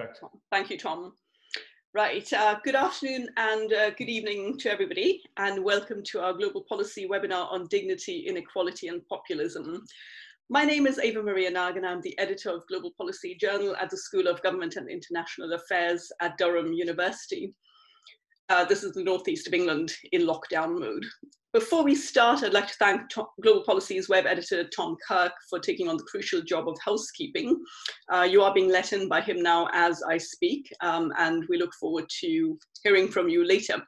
Correct. Thank you, Tom. Right, uh, good afternoon and uh, good evening to everybody, and welcome to our Global Policy webinar on dignity, inequality, and populism. My name is Eva Maria Nag, and I'm the editor of Global Policy Journal at the School of Government and International Affairs at Durham University. Uh, this is the northeast of England in lockdown mode. Before we start, I'd like to thank Tom, Global Policy's web editor, Tom Kirk, for taking on the crucial job of housekeeping. Uh, you are being let in by him now as I speak, um, and we look forward to hearing from you later.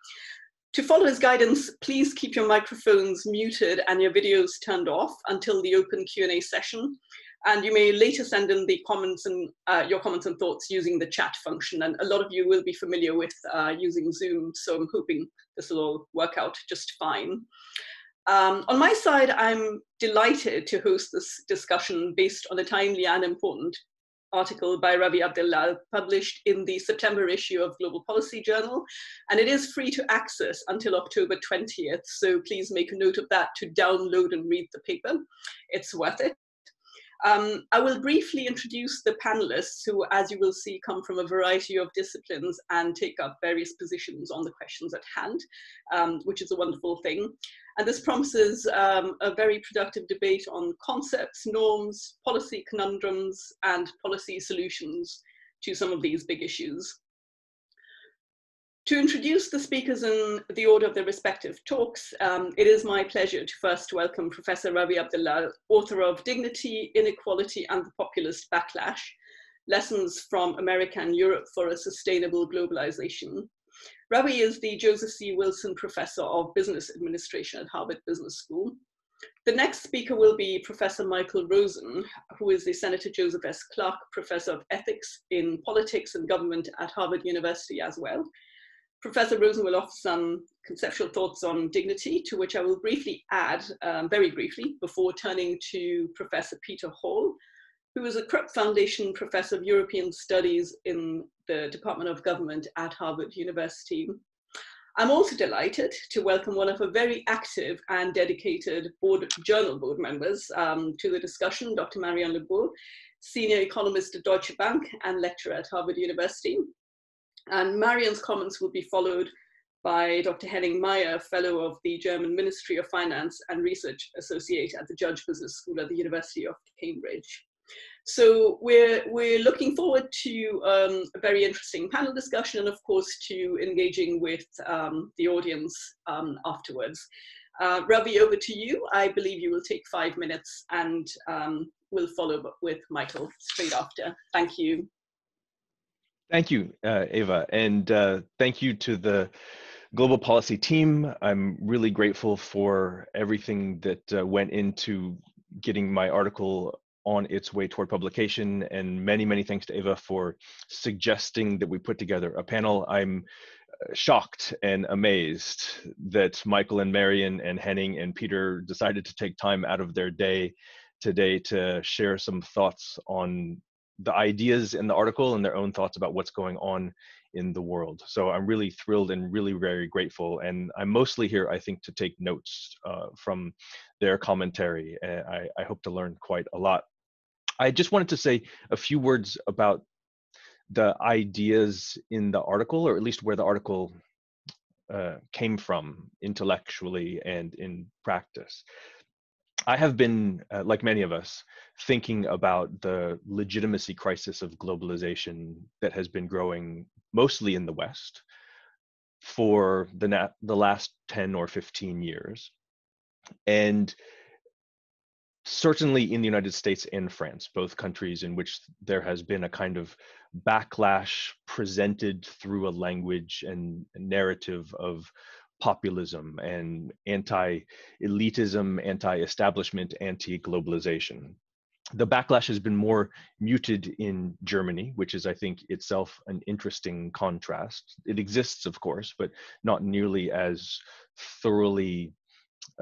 To follow his guidance, please keep your microphones muted and your videos turned off until the open Q&A session. And you may later send in the comments and uh, your comments and thoughts using the chat function. And a lot of you will be familiar with uh, using Zoom, so I'm hoping this will all work out just fine. Um, on my side, I'm delighted to host this discussion based on a timely and important article by Rawi Abdelal published in the September issue of Global Policy Journal. And it is free to access until October 20th. So please make a note of that to download and read the paper. It's worth it. Um, I will briefly introduce the panelists who, as you will see, come from a variety of disciplines and take up various positions on the questions at hand, um, which is a wonderful thing. And this promises um, a very productive debate on concepts, norms, policy conundrums, and policy solutions to some of these big issues. To introduce the speakers in the order of their respective talks, um, it is my pleasure to first welcome Professor Rawi Abdelal, author of Dignity, Inequality and the Populist Backlash, Lessons from America and Europe for a Sustainable Globalization. Rawi is the Joseph C. Wilson Professor of Business Administration at Harvard Business School. The next speaker will be Professor Michael Rosen, who is the Senator Joseph S. Clark Professor of Ethics in Politics and Government at Harvard University as well. Professor Rosen will offer some conceptual thoughts on dignity, to which I will briefly add, um, very briefly, before turning to Professor Peter Hall, who is a Krupp Foundation Professor of European Studies in the Department of Government at Harvard University. I'm also delighted to welcome one of our very active and dedicated board journal board members um, to the discussion, Dr. Marion Laboure, senior economist at Deutsche Bank and lecturer at Harvard University. And Marion's comments will be followed by Dr. Henning Meyer, Fellow of the German Ministry of Finance and Research Associate at the Judge Business School at the University of Cambridge. So we're, we're looking forward to um, a very interesting panel discussion and of course to engaging with um, the audience um, afterwards. Uh, Rawi, over to you. I believe you will take five minutes and um, we'll follow up with Michael straight after. Thank you. Thank you, uh, Eva, and uh, thank you to the global policy team. I'm really grateful for everything that uh, went into getting my article on its way toward publication, and many, many thanks to Eva for suggesting that we put together a panel. I'm uh, shocked and amazed that Michael and Marion and Henning and Peter decided to take time out of their day today to share some thoughts on the ideas in the article and their own thoughts about what's going on in the world. So I'm really thrilled and really very grateful. And I'm mostly here, I think, to take notes uh, from their commentary. I, I hope to learn quite a lot. I just wanted to say a few words about the ideas in the article, or at least where the article uh, came from intellectually and in practice. I have been, uh, like many of us, thinking about the legitimacy crisis of globalization that has been growing mostly in the West for the, na- the last 10 or 15 years. And certainly in the United States and France, both countries in which there has been a kind of backlash presented through a language and narrative of populism and anti-elitism, anti-establishment, anti-globalization. The backlash has been more muted in Germany, which is, I think, itself an interesting contrast. It exists, of course, but not nearly as thoroughly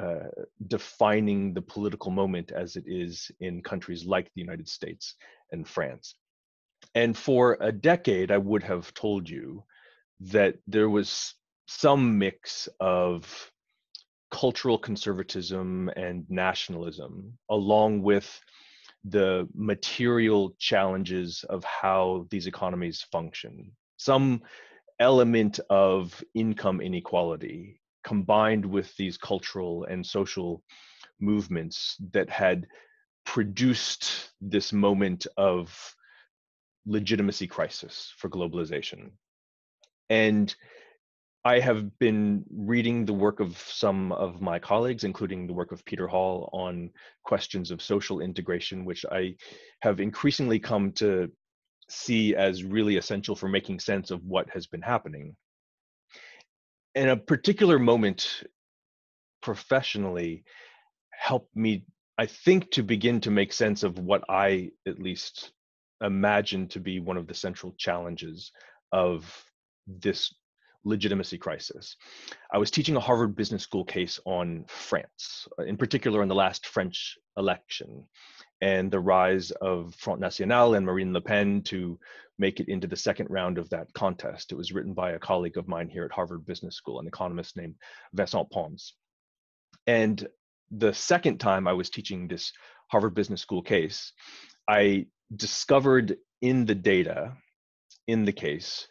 uh, defining the political moment as it is in countries like the United States and France. And for a decade, I would have told you that there was some mix of cultural conservatism and nationalism, along with the material challenges of how these economies function. Some element of income inequality combined with these cultural and social movements that had produced this moment of legitimacy crisis for globalization. And I have been reading the work of some of my colleagues, including the work of Peter Hall on questions of social integration, which I have increasingly come to see as really essential for making sense of what has been happening. And a particular moment professionally helped me, I think, to begin to make sense of what I at least imagine to be one of the central challenges of this legitimacy crisis. I was teaching a Harvard Business School case on France, uh, in particular on the last French election and the rise of Front National and Marine Le Pen to make it into the second round of that contest. It was written by a colleague of mine here at Harvard Business School, an economist named Vincent Pons. And the second time I was teaching this Harvard Business School case, I discovered in the data, in the case,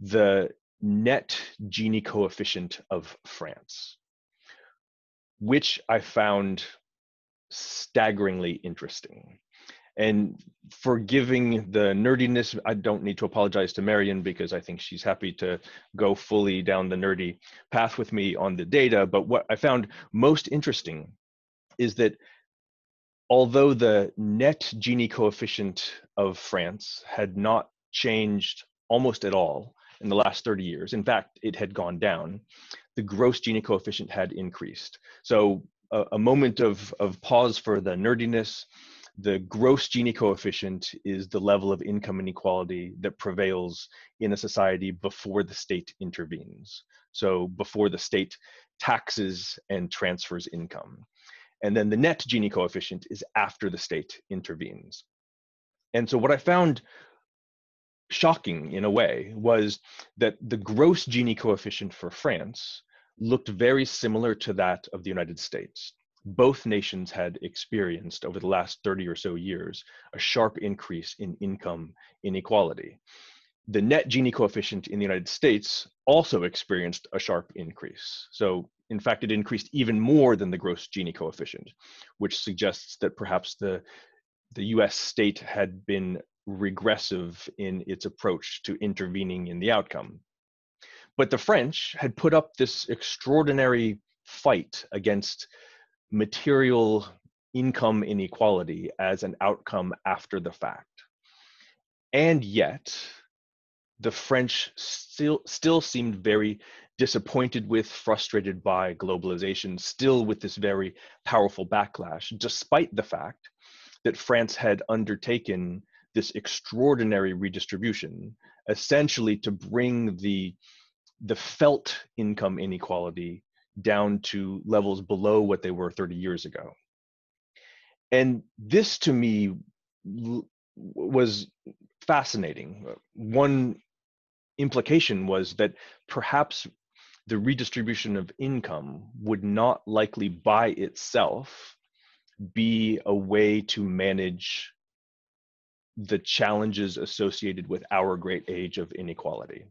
the net Gini coefficient of France, which I found staggeringly interesting. And for giving the nerdiness, I don't need to apologize to Marion because I think she's happy to go fully down the nerdy path with me on the data. But what I found most interesting is that although the net Gini coefficient of France had not changed almost at all in the last 30 years. In fact, it had gone down. The gross Gini coefficient had increased. So a, a moment of, of pause for the nerdiness. The gross Gini coefficient is the level of income inequality that prevails in a society before the state intervenes. So before the state taxes and transfers income. And then the net Gini coefficient is after the state intervenes. And so what I found shocking in a way was that the gross Gini coefficient for France looked very similar to that of the United States. Both nations had experienced over the last 30 or so years a sharp increase in income inequality. The net Gini coefficient in the United States also experienced a sharp increase. So, in fact, it increased even more than the gross Gini coefficient, which suggests that perhaps the the US state had been regressive in its approach to intervening in the outcome. But the French had put up this extraordinary fight against material income inequality as an outcome after the fact. And yet, the French still still seemed very disappointed with, frustrated by globalization, still with this very powerful backlash, despite the fact that France had undertaken this extraordinary redistribution, essentially to bring the the felt income inequality down to levels below what they were 30 years ago. And this to me was fascinating. One implication was that perhaps the redistribution of income would not likely by itself be a way to manage the challenges associated with our great age of inequality.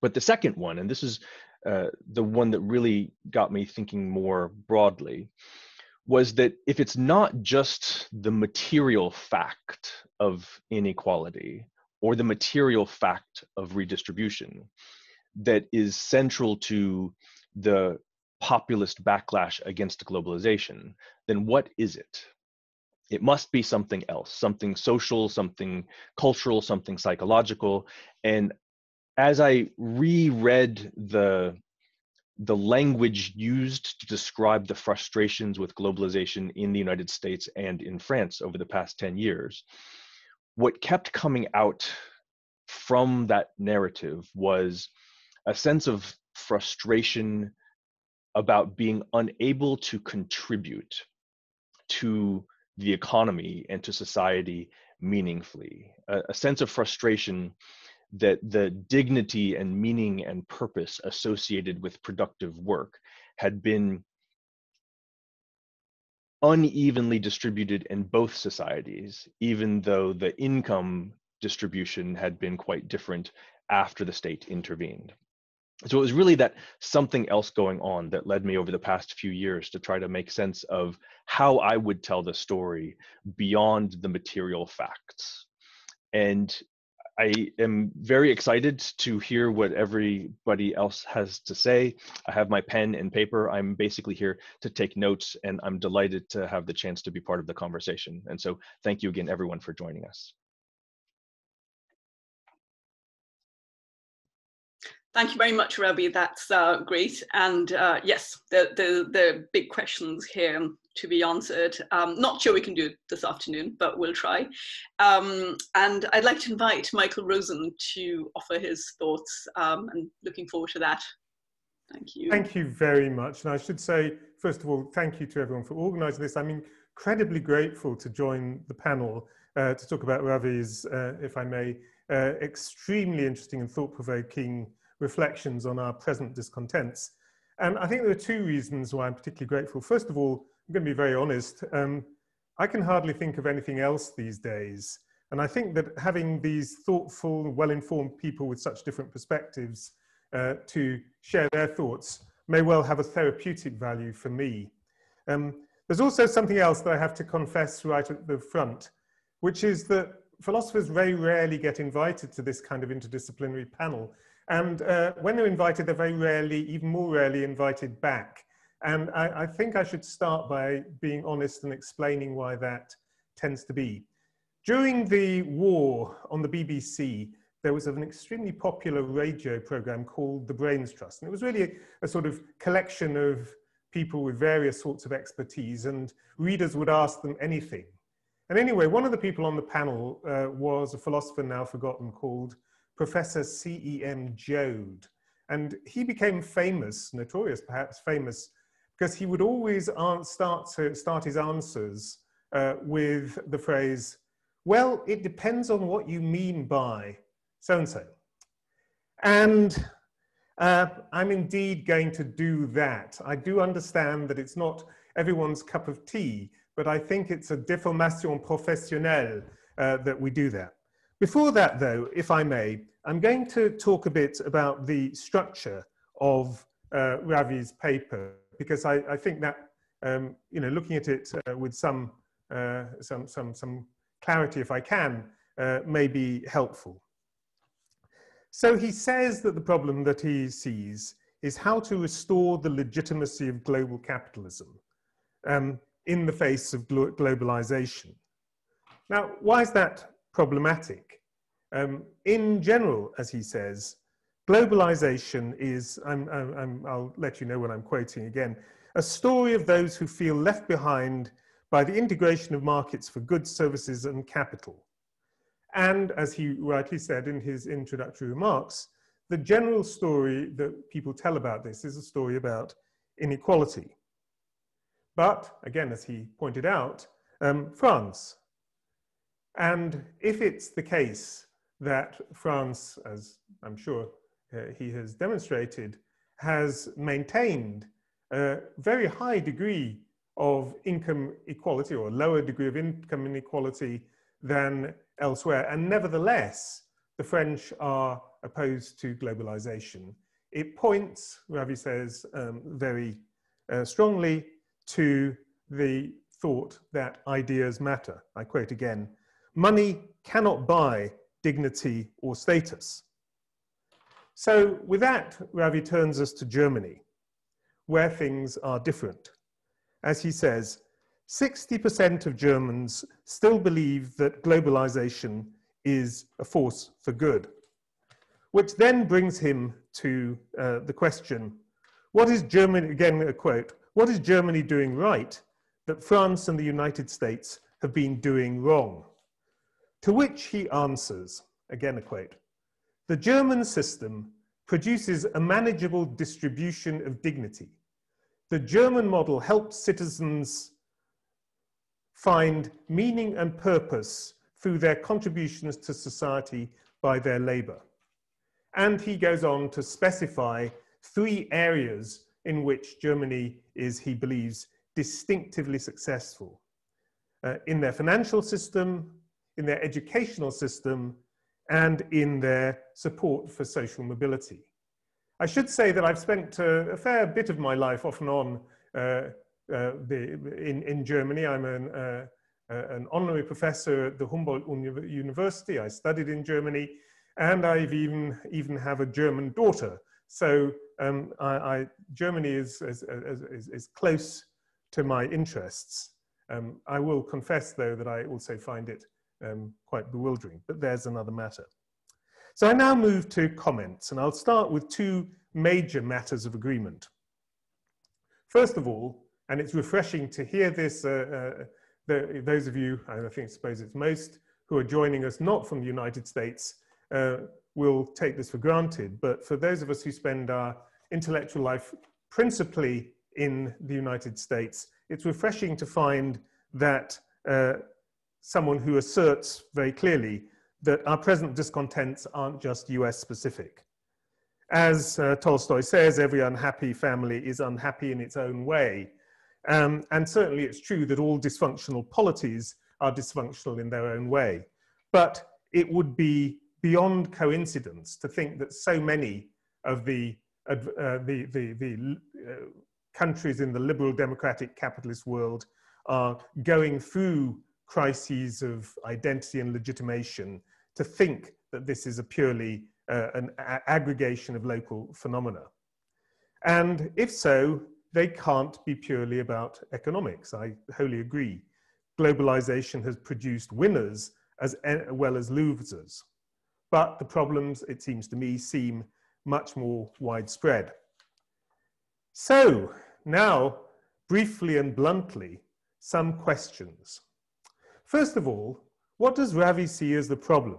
But the second one, and this is uh, the one that really got me thinking more broadly, was that if it's not just the material fact of inequality or the material fact of redistribution that is central to the populist backlash against globalization, then what is it? It must be something else, something social, something cultural, something psychological. And as I reread the the language used to describe the frustrations with globalization in the United States and in France over the past 10 years, what kept coming out from that narrative was a sense of frustration about being unable to contribute to the economy and to society meaningfully, a, a sense of frustration that the dignity and meaning and purpose associated with productive work had been unevenly distributed in both societies, even though the income distribution had been quite different after the state intervened. So it was really that something else going on that led me over the past few years to try to make sense of how I would tell the story beyond the material facts. And I am very excited to hear what everybody else has to say. I have my pen and paper. I'm basically here to take notes, and I'm delighted to have the chance to be part of the conversation. And so, thank you again, everyone, for joining us. Thank you very much, Rawi. That's uh, great. And uh, yes, the, the, the big questions here to be answered. Um, not sure we can do it this afternoon, but we'll try. Um, and I'd like to invite Michael Rosen to offer his thoughts um, and looking forward to that. Thank you. Thank you very much. And I should say, first of all, thank you to everyone for organizing this. I'm incredibly grateful to join the panel uh, to talk about Rawi's, uh, if I may, uh, extremely interesting and thought-provoking reflections on our present discontents. And I think there are two reasons why I'm particularly grateful. First of all, I'm going to be very honest. Um, I can hardly think of anything else these days. And I think that having these thoughtful, well-informed people with such different perspectives uh, to share their thoughts may well have a therapeutic value for me. Um, there's also something else that I have to confess right at the front, which is that philosophers very rarely get invited to this kind of interdisciplinary panel. And uh, when they're invited, they're very rarely, even more rarely, invited back. And I, I, think I should start by being honest and explaining why that tends to be. During the war on the BBC, there was an extremely popular radio program called The Brains Trust. And it was really a, a sort of collection of people with various sorts of expertise, and readers would ask them anything. And anyway, one of the people on the panel uh, was a philosopher now forgotten called Professor C.E.M. Joad. And he became famous, notorious perhaps famous, because he would always start, to, start his answers uh, with the phrase, well, it depends on what you mean by so-and-so. And uh, I'm indeed going to do that. I do understand that it's not everyone's cup of tea, but I think it's a déformation professionnelle uh, that we do that. Before that, though, if I may, I'm going to talk a bit about the structure of uh, Rawi's paper because I, I think that um, you know looking at it uh, with some uh, some some some clarity, if I can, uh, may be helpful. So he says that the problem that he sees is how to restore the legitimacy of global capitalism um, in the face of glo globalization. Now, why is that problematic? Um, in general, as he says, Globalization is, i will let you know when I'm quoting again, a story of those who feel left behind by the integration of markets for goods, services, and capital. And as he rightly said in his introductory remarks, the general story that people tell about this is a story about inequality. But again, as he pointed out, um, France. And if it's the case that France, as I'm sure uh, he has demonstrated, has maintained a very high degree of income equality or lower degree of income inequality than elsewhere. And nevertheless, the French are opposed to globalization. It points, Rawi says um, very uh, strongly, to the thought that ideas matter. I quote again, money cannot buy dignity or status. So with that, Rawi turns us to Germany, where things are different. As he says, 60% of Germans still believe that globalization is a force for good, which then brings him to uh, the question, what is Germany, again a quote, what is Germany doing right that France and the United States have been doing wrong? To which he answers, again a quote, the German system produces a manageable distribution of dignity. The German model helps citizens find meaning and purpose through their contributions to society by their labor. And he goes on to specify three areas in which Germany is, he believes, distinctively successful uh, in their financial system, in their educational system, and in their support for social mobility. I should say that I've spent uh, a fair bit of my life off and on uh, uh, in, in Germany. I'm an, uh, an honorary professor at the Humboldt University. I studied in Germany, and I've even, even have a German daughter. So um, I, I, Germany is, is, is, is, close to my interests. Um, I will confess, though, that I also find it um, quite bewildering, but there's another matter. So I now move to comments, and I'll start with two major matters of agreement. First of all, and it's refreshing to hear this, uh, uh, the, those of you, I think, suppose it's most, who are joining us not from the United States, uh, will take this for granted. But for those of us who spend our intellectual life principally in the United States, it's refreshing to find that uh, someone who asserts very clearly that our present discontents aren't just US specific. As uh, Tolstoy says, every unhappy family is unhappy in its own way. Um, and certainly it's true that all dysfunctional polities are dysfunctional in their own way. But it would be beyond coincidence to think that so many of the, uh, the, the, the uh, countries in the liberal democratic capitalist world are going through crises of identity and legitimation to think that this is a purely uh, an aggregation of local phenomena. And if so, they can't be purely about economics. I wholly agree. Globalization has produced winners as well as losers. But the problems, it seems to me, seem much more widespread. So now, briefly and bluntly, some questions. First of all, what does Rawi see as the problem?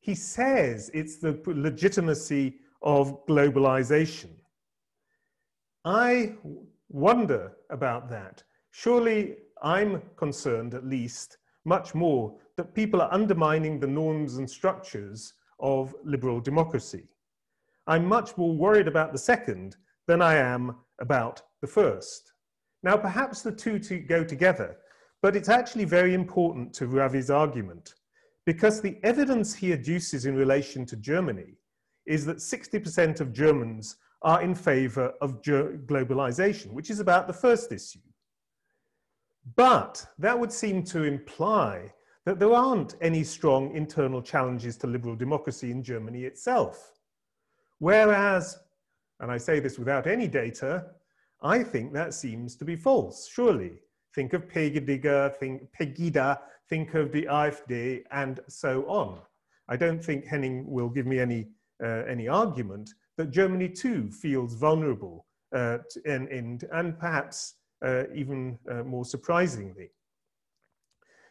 He says it's the legitimacy of globalization. I wonder about that. Surely I'm concerned, at least, much more that people are undermining the norms and structures of liberal democracy. I'm much more worried about the second than I am about the first. Now, perhaps the two to go together, but it's actually very important to Rawi's argument because the evidence he adduces in relation to Germany is that 60% of Germans are in favor of globalization, which is about the first issue. But that would seem to imply that there aren't any strong internal challenges to liberal democracy in Germany itself. Whereas, and I say this without any data, I think that seems to be false, surely. Think of Pegida, think Pegida, think of the AfD, and so on. I don't think Henning will give me any, uh, any argument that Germany too feels vulnerable uh, and, and, and perhaps uh, even uh, more surprisingly.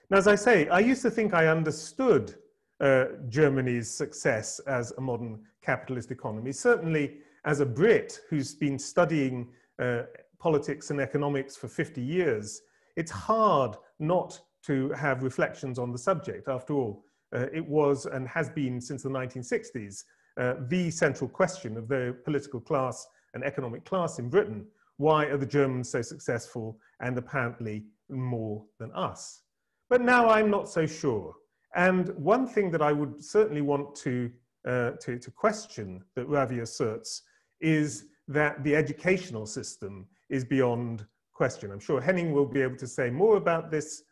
Now, as I say, I used to think I understood uh, Germany's success as a modern capitalist economy. Certainly, as a Brit who's been studying uh, politics and economics for 50 years, it's hard not to have reflections on the subject. After all, uh, it was and has been since the 1960s uh, the central question of the political class and economic class in Britain. Why are the Germans so successful and apparently more than us? But now I'm not so sure. And one thing that I would certainly want to, uh, to, to question that Rawi asserts is that the educational system is beyond question. I'm sure Henning will be able to say more about this,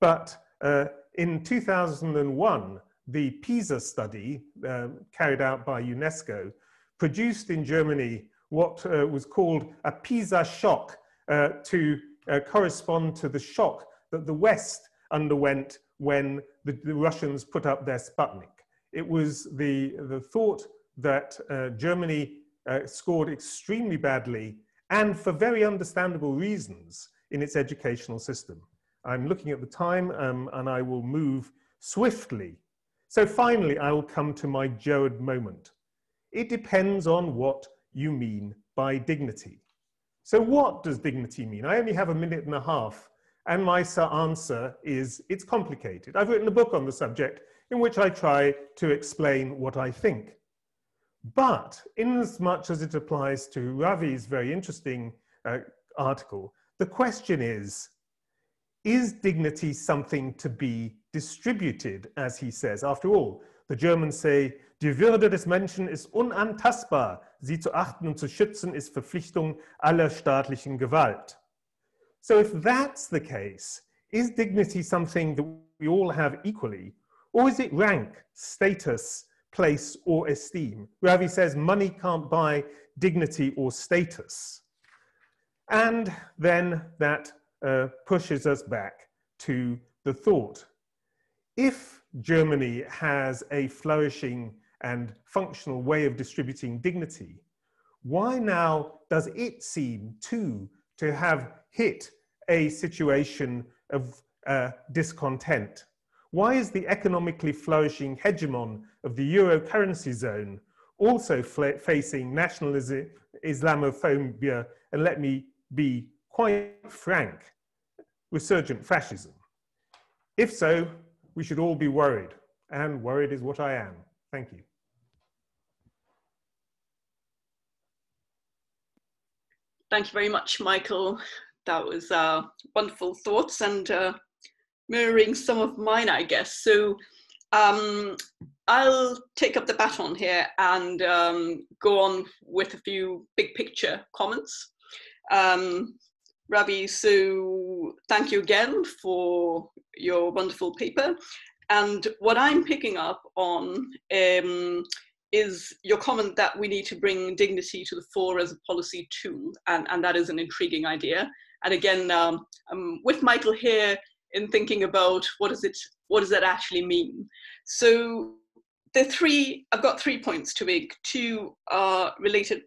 but uh, in 2001, the PISA study uh, carried out by UNESCO produced in Germany what uh, was called a PISA shock uh, to uh, correspond to the shock that the West underwent when the, the Russians put up their Sputnik. It was the, the thought that uh, Germany uh, scored extremely badly and for very understandable reasons in its educational system. I'm looking at the time um, and I will move swiftly. So finally, I will come to my Joad moment. It depends on what you mean by dignity. So what does dignity mean? I only have a minute and a half and my answer is it's complicated. I've written a book on the subject in which I try to explain what I think. But in as much as it applies to Rawi's very interesting uh, article, the question is, is dignity something to be distributed, as he says? After all, the Germans say, die Würde des Menschen ist unantastbar. Sie zu achten und zu schützen ist Verpflichtung aller staatlichen Gewalt. So if that's the case, is dignity something that we all have equally? Or is it rank, status, place, or esteem? Rawi says money can't buy dignity or status. And then that uh, pushes us back to the thought. If Germany has a flourishing and functional way of distributing dignity, why now does it seem too to have hit a situation of uh, discontent? Why is the economically flourishing hegemon of the euro currency zone also facing nationalism, Islamophobia, and let me be quite frank, resurgent fascism? If so, we should all be worried, and worried is what I am. Thank you. Thank you very much, Michael. That was uh, wonderful thoughts and uh, mirroring some of mine, I guess. So um, I'll take up the baton here and um, go on with a few big picture comments. Um, Rawi, so thank you again for your wonderful paper. And what I'm picking up on um, is your comment that we need to bring dignity to the fore as a policy tool, and, and that is an intriguing idea. And again, um, I'm with Michael here in thinking about what does it what does that actually mean. So the three I've got three points to make. Two are related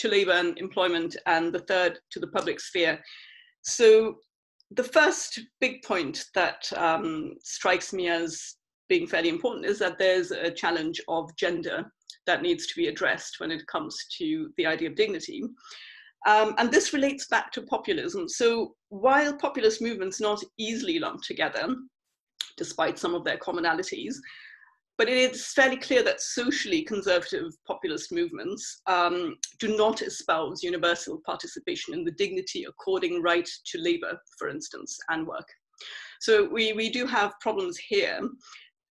to labour and employment, and the third to the public sphere. So, the first big point that um, strikes me as being fairly important is that there's a challenge of gender that needs to be addressed when it comes to the idea of dignity. Um, and this relates back to populism. So, while populist movements not easily lumped together, despite some of their commonalities, but it is fairly clear that socially conservative populist movements um, do not espouse universal participation in the dignity according right to labor, for instance, and work. So we, we do have problems here.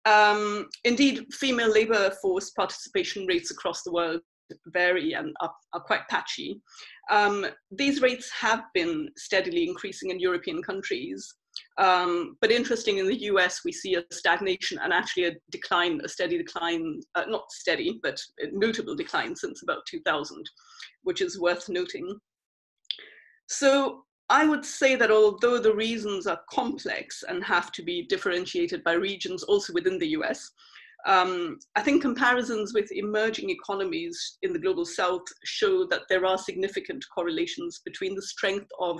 Um, indeed, female labor force participation rates across the world vary and are, are quite patchy. Um, these rates have been steadily increasing in European countries, um, but interesting in the US, we see a stagnation and actually a decline, a steady decline, uh, not steady, but notable decline since about 2000, which is worth noting. So I would say that although the reasons are complex and have to be differentiated by regions also within the US, um, I think comparisons with emerging economies in the global south show that there are significant correlations between the strength of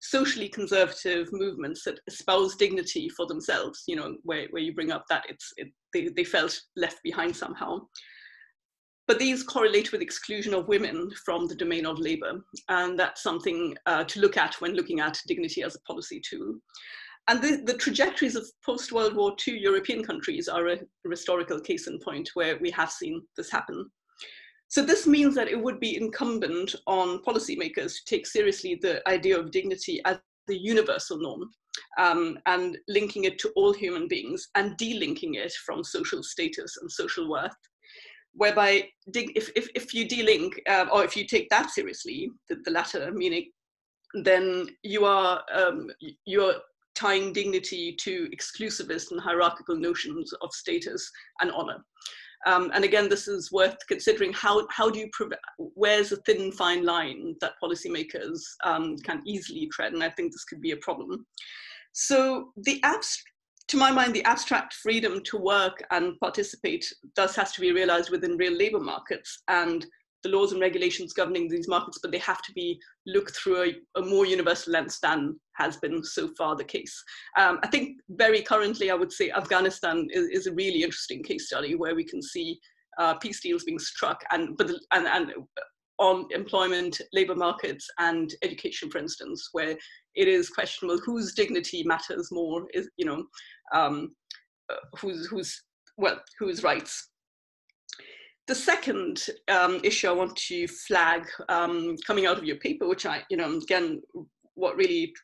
socially conservative movements that espouse dignity for themselves, you know, where, where you bring up that it's, it, they, they felt left behind somehow. But these correlate with exclusion of women from the domain of labor. And that's something uh, to look at when looking at dignity as a policy tool. And the, the trajectories of post-World War II European countries are a historical case in point where we have seen this happen. So this means that it would be incumbent on policymakers to take seriously the idea of dignity as the universal norm um, and linking it to all human beings and delinking it from social status and social worth. Whereby, if, if, if you delink, uh, or if you take that seriously, the, the latter meaning, then you are um, you're tying dignity to exclusivist and hierarchical notions of status and honor. Um, and again, this is worth considering how, how do you, where's a thin fine line that policymakers um, can easily tread? And I think this could be a problem. So the abst to my mind, the abstract freedom to work and participate thus has to be realized within real labor markets. And the laws and regulations governing these markets, but they have to be looked through a, a more universal lens than has been so far the case. Um, I think very currently, I would say Afghanistan is, is a really interesting case study where we can see uh, peace deals being struck and, but, and, and on employment, labor markets, and education, for instance, where it is questionable whose dignity matters more, is, you know, um, uh, whose, whose, well, whose rights the second um, issue I want to flag um, coming out of your paper, which I, you know, again, what really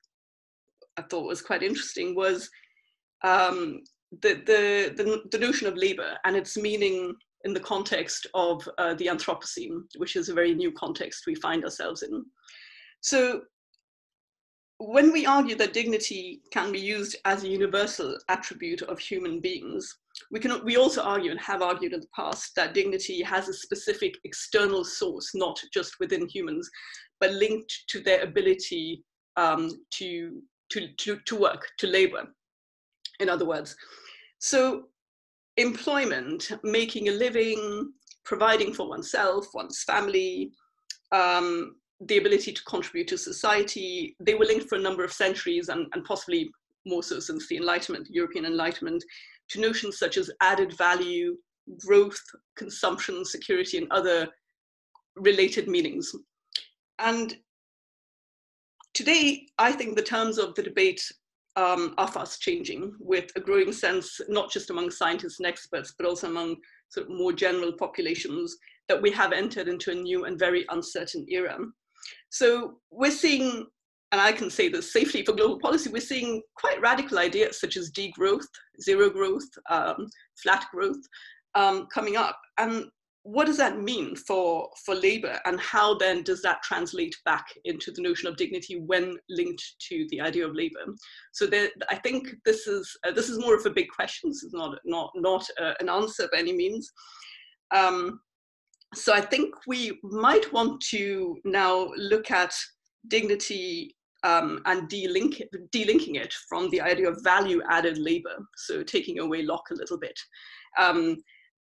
I thought was quite interesting was um, the, the, the, the, notion of labor and its meaning in the context of uh, the Anthropocene, which is a very new context we find ourselves in. So when we argue that dignity can be used as a universal attribute of human beings, we can we also argue and have argued in the past that dignity has a specific external source, not just within humans, but linked to their ability um, to, to, to, to work, to labor, in other words. So employment, making a living, providing for oneself, one's family, um, the ability to contribute to society, they were linked for a number of centuries and, and possibly more so since the Enlightenment, European Enlightenment, to notions such as added value, growth, consumption, security, and other related meanings. And today, I think the terms of the debate um, are fast changing with a growing sense, not just among scientists and experts, but also among sort of more general populations, that we have entered into a new and very uncertain era. So we're seeing, and I can say this safely for global policy, we're seeing quite radical ideas such as degrowth, zero growth, um, flat growth um, coming up. And what does that mean for, for labor and how then does that translate back into the notion of dignity when linked to the idea of labor? So there, I think this is, uh, this is more of a big question. This is not, not, not uh, an answer by any means. Um, so I think we might want to now look at dignity um, and de-link it, de-linking it from the idea of value-added labor, so taking away Locke a little bit. Um,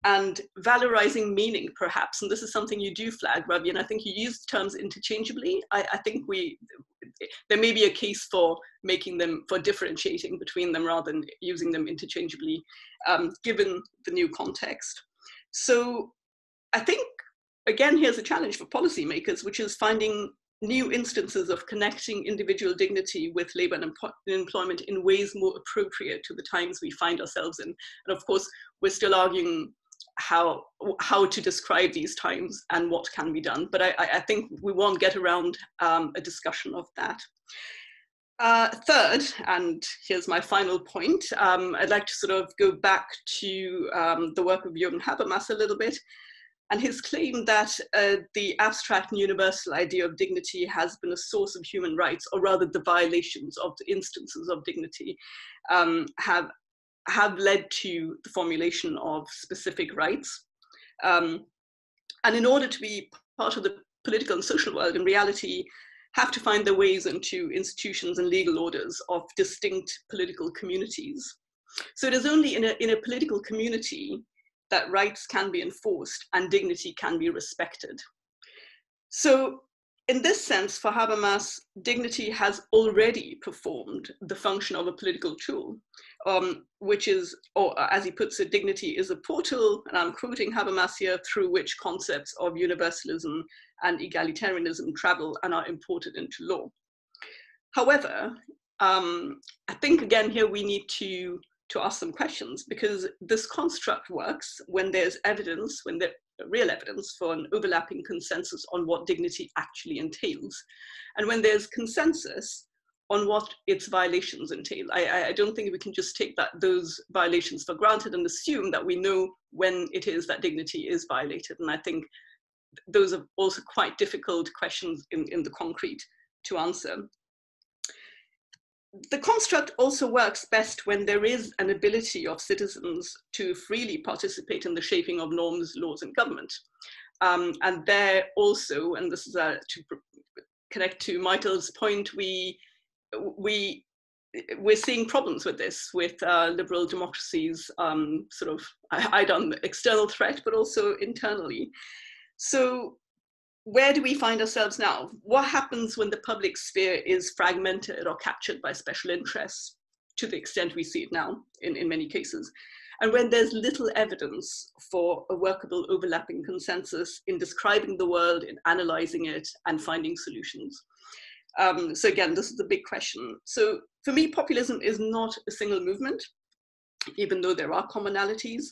and valorizing meaning perhaps and this is something you do flag Rawi and I think you use terms interchangeably I, I, think we there may be a case for making them for differentiating between them rather than using them interchangeably um, given the new context so I think again here's a challenge for policymakers which is finding new instances of connecting individual dignity with labor and employment in ways more appropriate to the times we find ourselves in. And of course, we're still arguing how how to describe these times and what can be done. But I, I think we won't get around um, a discussion of that. Uh, third, and here's my final point, um, I'd like to sort of go back to um, the work of Jürgen Habermas a little bit, and his claim that uh, the abstract and universal idea of dignity has been a source of human rights, or rather the violations of the instances of dignity, um, have have led to the formulation of specific rights. Um, and in order to be part of the political and social world, in reality, have to find their ways into institutions and legal orders of distinct political communities. So it is only in a, in a political community that rights can be enforced and dignity can be respected. So in this sense, for Habermas, dignity has already performed the function of a political tool, um, which is, or as he puts it, dignity is a portal, and I'm quoting Habermas here, through which concepts of universalism and egalitarianism travel and are imported into law. However, um, I think again here we need to to ask some questions because this construct works when there's evidence, when there real evidence for an overlapping consensus on what dignity actually entails. And when there's consensus on what its violations entail, I, I don't think we can just take that those violations for granted and assume that we know when it is that dignity is violated. And I think those are also quite difficult questions in, in the concrete to answer the construct also works best when there is an ability of citizens to freely participate in the shaping of norms, laws, and government. Um, and there also, and this is uh, to connect to Michael's point, we we we're seeing problems with this, with uh, liberal democracies, um, sort of I don't external threat, but also internally. So where do we find ourselves now? What happens when the public sphere is fragmented or captured by special interests to the extent we see it now in, in many cases? And when there's little evidence for a workable overlapping consensus in describing the world, in analyzing it, and finding solutions. Um, so again, this is a big question. So for me, populism is not a single movement, even though there are commonalities.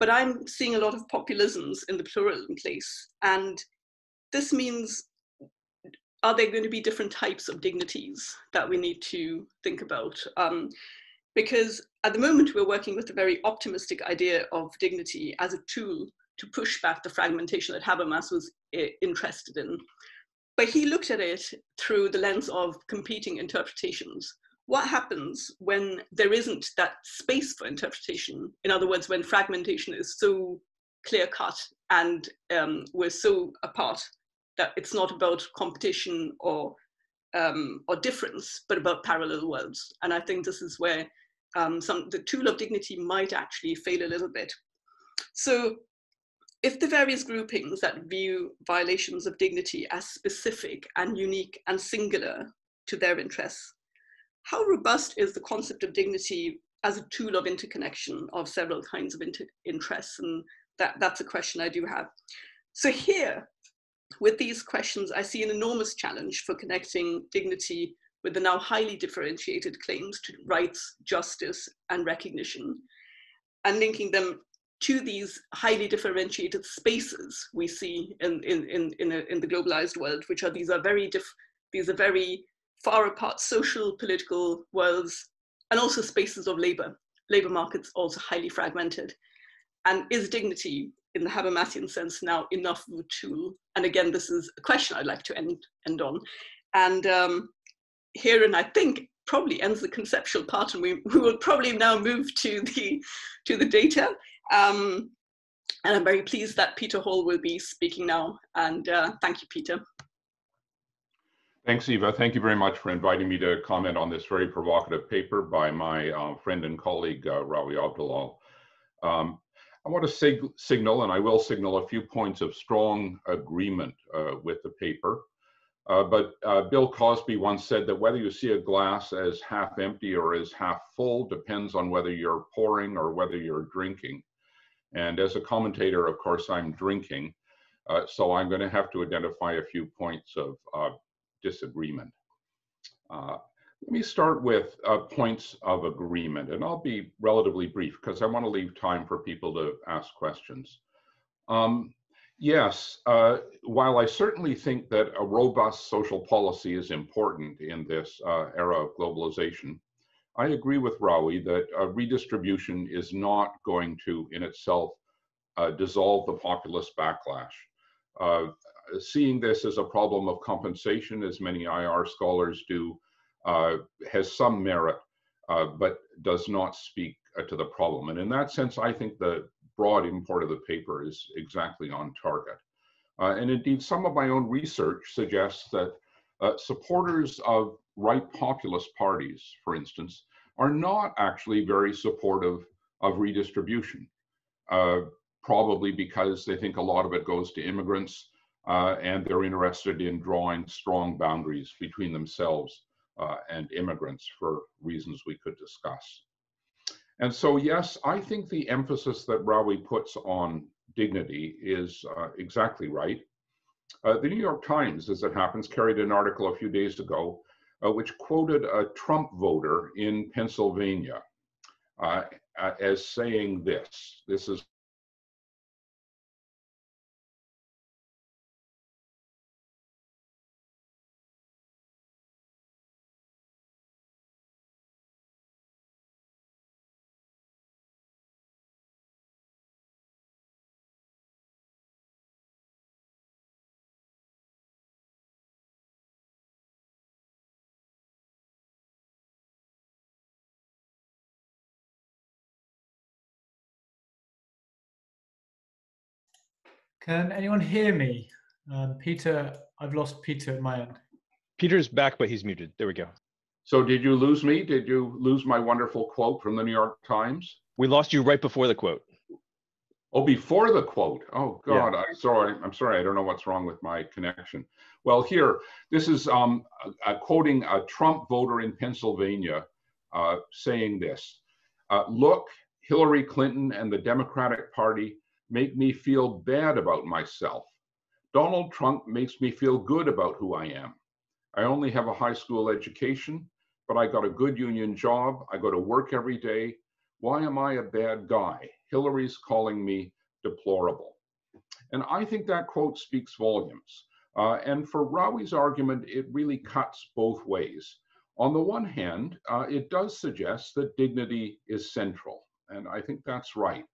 But I'm seeing a lot of populisms in the pluralism place. And this means are there going to be different types of dignities that we need to think about? Um, because at the moment we're working with a very optimistic idea of dignity as a tool to push back the fragmentation that Habermas was eh, interested in. But he looked at it through the lens of competing interpretations. What happens when there isn't that space for interpretation? In other words, when fragmentation is so clear cut and um, we're so apart that it's not about competition or um, or difference, but about parallel worlds. And I think this is where um, some the tool of dignity might actually fail a little bit. So if the various groupings that view violations of dignity as specific and unique and singular to their interests, how robust is the concept of dignity as a tool of interconnection of several kinds of inter interests? And that, that's a question I do have. So here, with these questions, I see an enormous challenge for connecting dignity with the now highly differentiated claims to rights, justice, and recognition, and linking them to these highly differentiated spaces we see in, in, in, in, a, in the globalized world, which are these are very diff, these are very far apart social, political worlds, and also spaces of labor. Labor markets also highly fragmented. And is dignity in the Habermasian sense now enough of a tool? And again, this is a question I'd like to end, end on. And um, here, and I think probably ends the conceptual part, and we, we will probably now move to the, to the data. Um, and I'm very pleased that Peter Hall will be speaking now. And uh, thank you, Peter. Thanks, Eva. Thank you very much for inviting me to comment on this very provocative paper by my uh, friend and colleague, uh, Rawi Abdelal. Um, I want to sig signal, and I will signal, a few points of strong agreement uh, with the paper. Uh, but uh, Bill Cosby once said that whether you see a glass as half empty or as half full depends on whether you're pouring or whether you're drinking. And as a commentator, of course, I'm drinking. Uh, so I'm going to have to identify a few points of uh, disagreement. Uh, let me start with uh, points of agreement, and I'll be relatively brief because I want to leave time for people to ask questions. Um, yes, uh, while I certainly think that a robust social policy is important in this uh, era of globalization, I agree with Rawi that redistribution is not going to, in itself, uh, dissolve the populist backlash. Uh, seeing this as a problem of compensation, as many IR scholars do, uh, has some merit, uh, but does not speak uh, to the problem. And in that sense, I think the broad import of the paper is exactly on target. Uh, and indeed, some of my own research suggests that uh, supporters of right populist parties, for instance, are not actually very supportive of redistribution, uh, probably because they think a lot of it goes to immigrants and they're interested in drawing strong boundaries between themselves uh, and immigrants for reasons we could discuss. And so, yes, I think the emphasis that Rawi puts on dignity is uh, exactly right. Uh, the New York Times, as it happens, carried an article a few days ago uh, which quoted a Trump voter in Pennsylvania uh, as saying this. This is Can anyone hear me? Um, Peter, I've lost Peter at my end. Peter's back, but he's muted. There we go. So did you lose me? Did you lose my wonderful quote from the New York Times? We lost you right before the quote. Oh, before the quote. Oh God, yeah. I'm sorry. I'm sorry. I don't know what's wrong with my connection. Well, here, this is um, uh, quoting a Trump voter in Pennsylvania uh, saying this: uh, "Look, Hillary Clinton and the Democratic Party make me feel bad about myself. Donald Trump makes me feel good about who I am. I only have a high school education, but I got a good union job. I go to work every day. Why am I a bad guy? Hillary's calling me deplorable. And I think that quote speaks volumes. Uh, and for Rawi's argument, it really cuts both ways. On the one hand, uh, it does suggest that dignity is central, and I think that's right.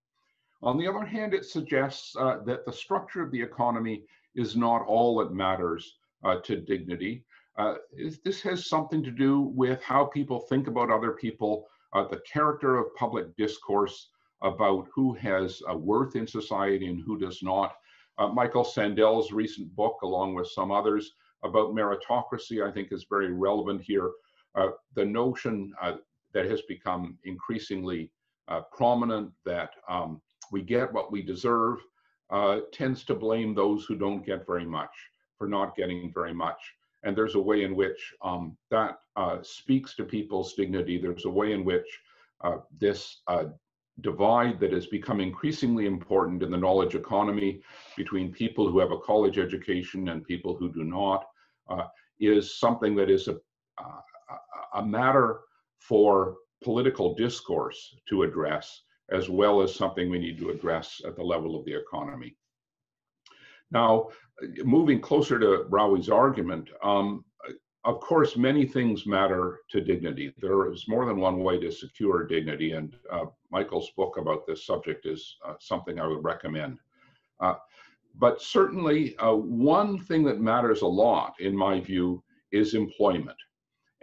On the other hand, it suggests uh, that the structure of the economy is not all that matters uh, to dignity. Uh, this has something to do with how people think about other people, uh, the character of public discourse about who has a worth in society and who does not. Uh, Michael Sandel's recent book, along with some others, about meritocracy, I think is very relevant here. Uh, the notion that has become increasingly prominent that um, we get what we deserve uh, tends to blame those who don't get very much for not getting very much. And there's a way in which um, that uh, speaks to people's dignity. There's a way in which this divide that has become increasingly important in the knowledge economy between people who have a college education and people who do not uh, is something that is a, a matter for political discourse to address, as well as something we need to address at the level of the economy. Now, moving closer to Rawi's argument, um, of course, many things matter to dignity. There is more than one way to secure dignity, and uh, Michael's book about this subject is uh, something I would recommend. Uh, but certainly, uh, one thing that matters a lot, in my view, is employment.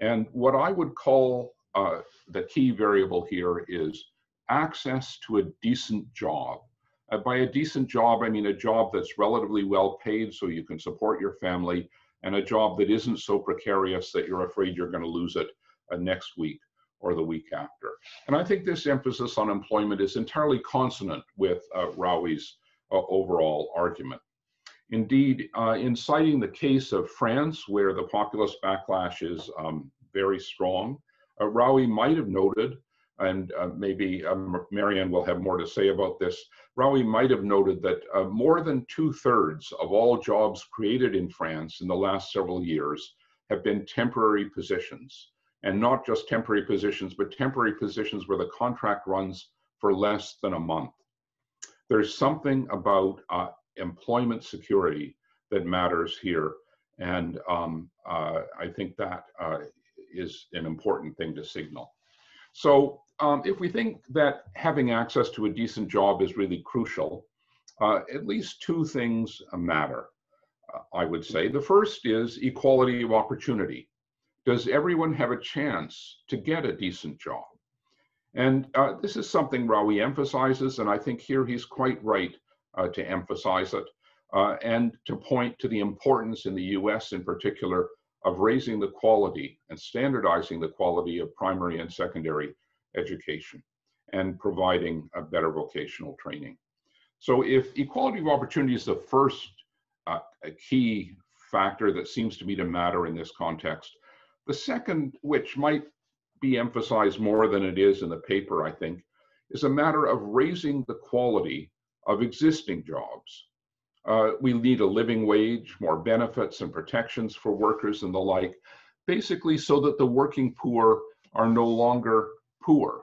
And what I would call uh, the key variable here is access to a decent job. Uh, by a decent job, I mean a job that's relatively well paid so you can support your family and a job that isn't so precarious that you're afraid you're going to lose it uh, next week or the week after. And I think this emphasis on employment is entirely consonant with uh, uh, overall argument. Indeed, uh, in citing the case of France, where the populist backlash is um, very strong, uh, might have noted and uh, maybe um, Marion will have more to say about this. Rawi might have noted that uh, more than two thirds of all jobs created in France in the last several years have been temporary positions. And not just temporary positions, but temporary positions where the contract runs for less than a month. There's something about uh, employment security that matters here. And um, uh, I think that uh, is an important thing to signal. So um, if we think that having access to a decent job is really crucial, uh, at least two things matter, uh, I would say. The first is equality of opportunity. Does everyone have a chance to get a decent job? And uh, this is something Rawi emphasizes, and I think here he's quite right uh, to emphasize it uh, and to point to the importance in the US in particular of raising the quality and standardizing the quality of primary and secondary education and providing a better vocational training. So if equality of opportunity is the first uh, key factor that seems to me to matter in this context, the second, which might be emphasized more than it is in the paper, I think, is a matter of raising the quality of existing jobs. Uh, we need a living wage, more benefits and protections for workers and the like, basically so that the working poor are no longer poor.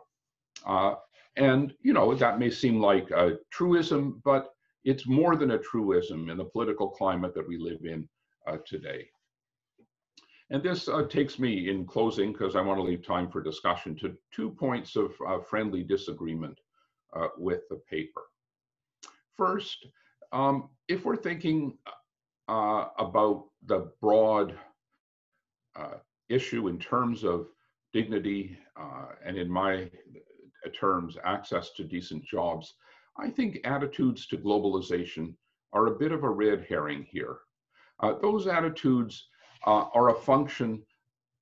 Uh, and, you know, that may seem like a truism, but it's more than a truism in the political climate that we live in uh, today. And this uh, takes me in closing, because I want to leave time for discussion, to two points of uh, friendly disagreement uh, with the paper. First, um, if we're thinking uh, about the broad uh, issue in terms of dignity uh, and in my terms, access to decent jobs, I think attitudes to globalization are a bit of a red herring here. Uh, those attitudes uh, are a function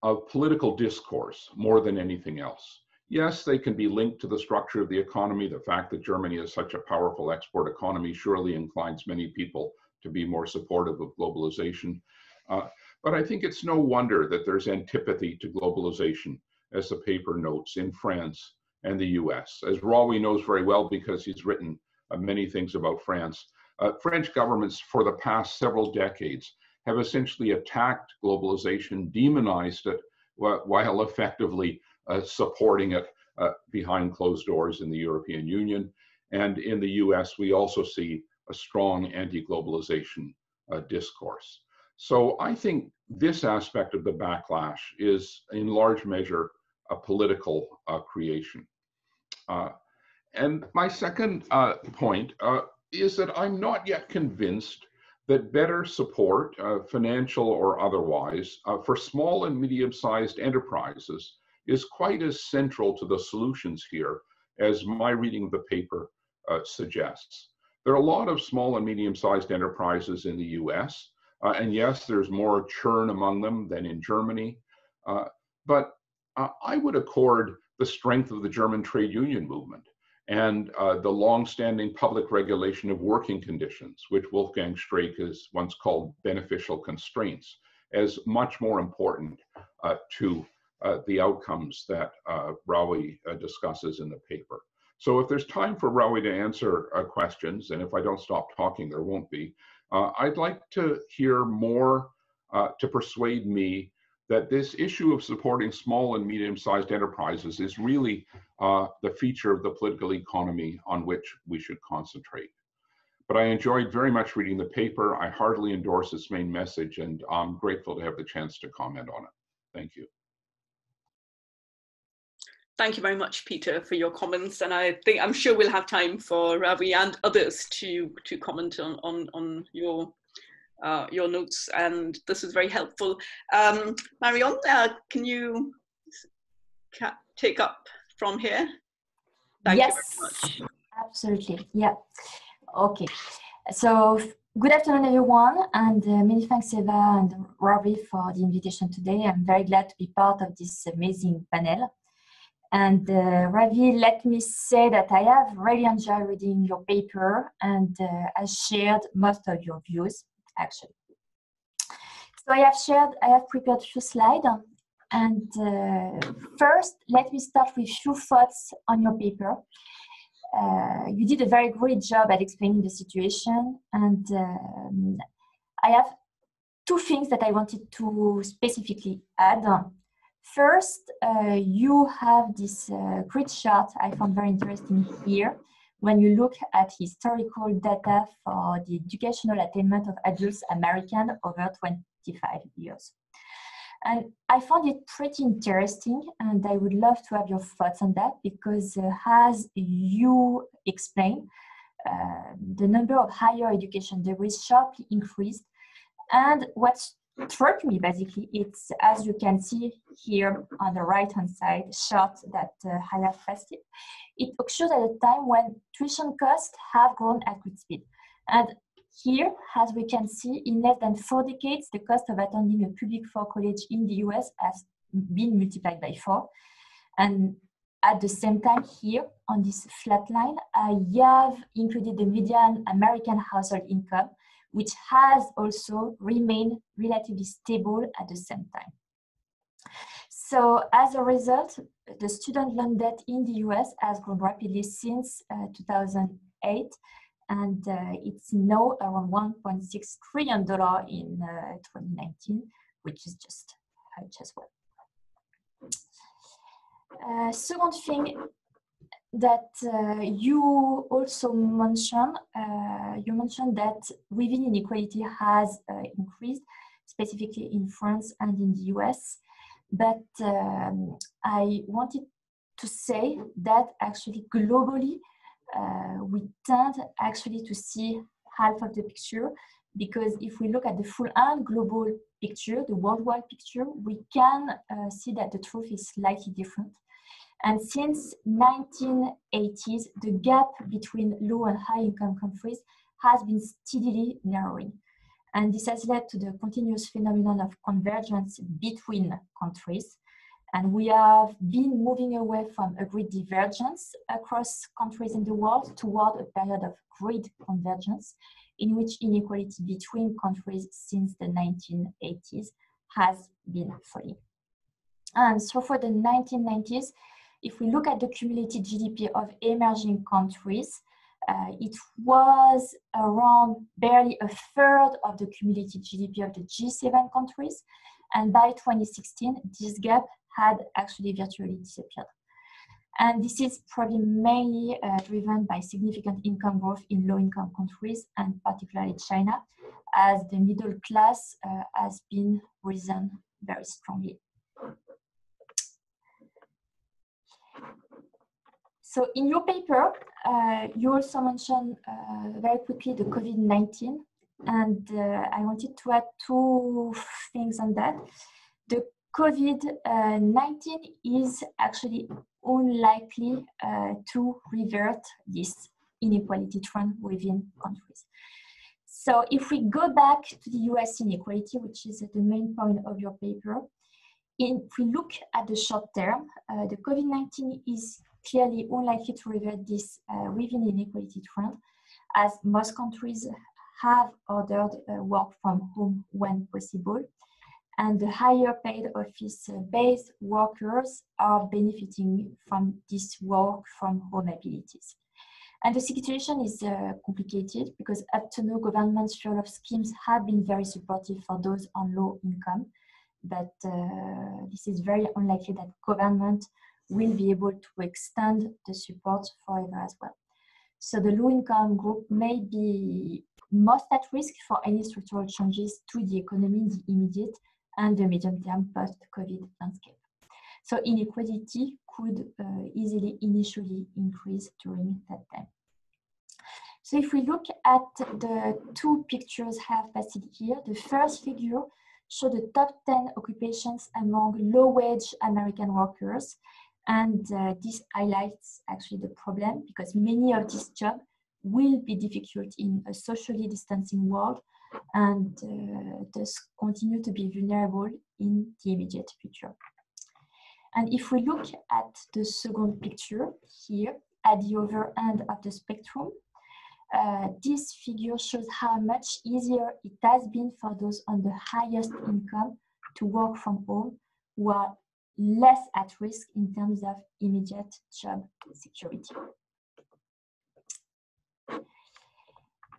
of political discourse more than anything else. Yes, they can be linked to the structure of the economy. The fact that Germany is such a powerful export economy surely inclines many people to be more supportive of globalization. Uh, but I think it's no wonder that there's antipathy to globalization, as the paper notes, in France and the US. As Rawi knows very well because he's written uh, many things about France, uh, French governments for the past several decades have essentially attacked globalization, demonized it, while effectively uh, supporting it uh, behind closed doors in the European Union. And in the US, we also see a strong anti globalization uh, discourse. So I think this aspect of the backlash is in large measure a political uh, creation. Uh, and my second uh, point uh, is that I'm not yet convinced that better support, uh, financial or otherwise, uh, for small and medium-sized enterprises is quite as central to the solutions here as my reading of the paper suggests. There are a lot of small and medium-sized enterprises in the US, uh, and yes, there's more churn among them than in Germany, uh, but uh, I would accord the strength of the German trade union movement and uh, the long-standing public regulation of working conditions, which Wolfgang Streeck has once called beneficial constraints, as much more important uh, to uh, the outcomes that uh, discusses in the paper. So if there's time for Rawi to answer questions, and if I don't stop talking, there won't be, I'd like to hear more to persuade me that this issue of supporting small and medium-sized enterprises is really uh, the feature of the political economy on which we should concentrate. But I enjoyed very much reading the paper. I heartily endorse its main message, and I'm grateful to have the chance to comment on it. Thank you. Thank you very much, Peter, for your comments. And I think I'm sure we'll have time for Rawi and others to to comment on on, on your uh, your notes, and this is very helpful. Um, Marion, uh, can you take up from here? Thank yes, absolutely. Yeah. Okay. So good afternoon, everyone, and uh, many thanks, Eva and Rawi, for the invitation today. I'm very glad to be part of this amazing panel. And uh, Rawi, let me say that I have really enjoyed reading your paper and uh, I shared most of your views actually. So I have shared, I have prepared a few slides. And uh, first, let me start with a few thoughts on your paper. Uh, you did a very great job at explaining the situation. And um, I have two things that I wanted to specifically add. First, uh, you have this uh, great chart I found very interesting here when you look at historical data for the educational attainment of adults American over 25 years. And I found it pretty interesting, and I would love to have your thoughts on that because, uh, as you explained, uh, the number of higher education degrees sharply increased. And what's me basically. It's as you can see here on the right hand side shot that uh, I have pasted it occurs at a time when tuition costs have grown at good speed. And here as we can see in less than four decades the cost of attending a public four college in the US has been multiplied by four. And at the same time here on this flat line I have included the median American household income which has also remained relatively stable at the same time. So as a result, the student loan debt in the US has grown rapidly since uh, 2008, and uh, it's now around 1.6 trillion dollar in uh, 2019, which is just as well. Uh, second thing that uh, you also mentioned, uh, you mentioned that within inequality has uh, increased, specifically in France and in the US. But um, I wanted to say that actually globally, uh, we tend actually to see half of the picture because if we look at the full and global picture, the worldwide picture, we can uh, see that the truth is slightly different. And since 1980s, the gap between low and high income countries has been steadily narrowing. And this has led to the continuous phenomenon of convergence between countries. And we have been moving away from a great divergence across countries in the world toward a period of great convergence in which inequality between countries since the 1980s has been falling. And so for the 1990s, if we look at the cumulative GDP of emerging countries, uh, it was around barely a third of the cumulative GDP of the G7 countries. And by 2016, this gap had actually virtually disappeared. And this is probably mainly uh, driven by significant income growth in low income countries and particularly China, as the middle class uh, has been risen very strongly. So in your paper, uh, you also mentioned uh, very quickly the COVID-19, and uh, I wanted to add two things on that. The COVID-19 is actually unlikely uh, to revert this inequality trend within countries. So if we go back to the US inequality, which is the main point of your paper, if we look at the short term, uh, the COVID-19 is clearly unlikely to revert this uh, within inequality trend, as most countries have ordered uh, work from home when possible, and the higher paid office-based workers are benefiting from this work from home abilities. And the situation is uh, complicated because up to now, government's furlough schemes have been very supportive for those on low income, but uh, this is very unlikely that government will be able to extend the support forever as well. So the low income group may be most at risk for any structural changes to the economy in the immediate and the medium term post-COVID landscape. So inequality could uh, easily initially increase during that time. So if we look at the two pictures I have pasted here, the first figure shows the top 10 occupations among low-wage American workers. And uh, this highlights actually the problem because many of these jobs will be difficult in a socially distancing world and uh, thus continue to be vulnerable in the immediate future. And if we look at the second picture here, at the other end of the spectrum, uh, this figure shows how much easier it has been for those on the highest income to work from home who are less at risk in terms of immediate job security.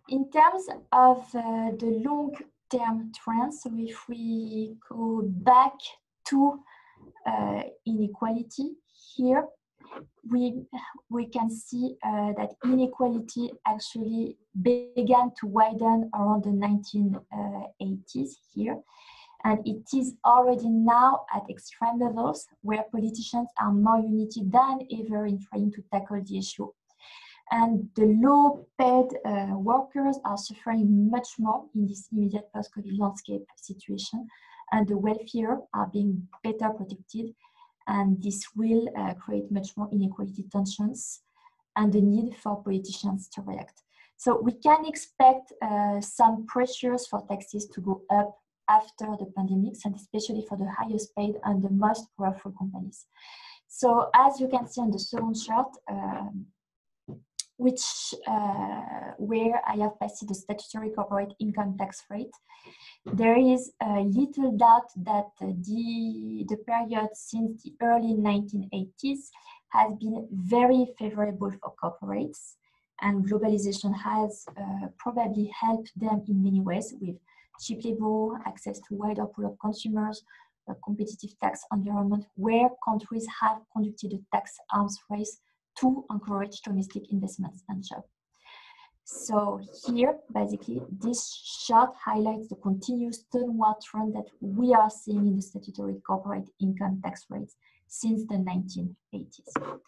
In terms of uh, the long-term trends, so if we go back to uh, inequality here, we, we can see uh, that inequality actually began to widen around the 1980s here. And it is already now at extreme levels where politicians are more united than ever in trying to tackle the issue. And the low paid uh, workers are suffering much more in this immediate post COVID landscape situation. And the wealthier are being better protected and this will uh, create much more inequality tensions and the need for politicians to react. So we can expect uh, some pressures for taxes to go up after the pandemics and especially for the highest paid and the most powerful companies. So as you can see on the second chart, um, which uh, where I have passed the statutory corporate income tax rate. There is little doubt that the, the period since the early 1980s has been very favorable for corporates and globalization has uh, probably helped them in many ways with cheap labor, access to wider pool of consumers, a competitive tax environment where countries have conducted a tax arms race to encourage domestic investments and jobs. So here, basically, this chart highlights the continuous downward trend that we are seeing in the statutory corporate income tax rates since the 1980s.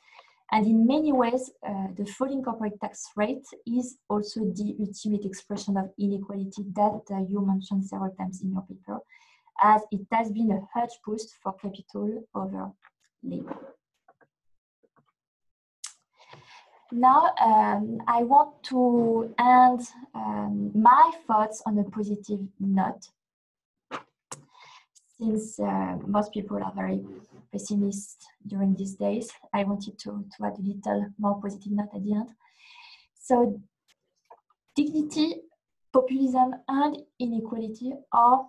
And in many ways, uh, the falling corporate tax rate is also the ultimate expression of inequality that uh, you mentioned several times in your paper, as it has been a huge boost for capital over labor. Now, um, I want to end um, my thoughts on a positive note. Since uh, most people are very pessimist during these days, I wanted to, to add a little more positive note at the end. So, dignity, populism, and inequality are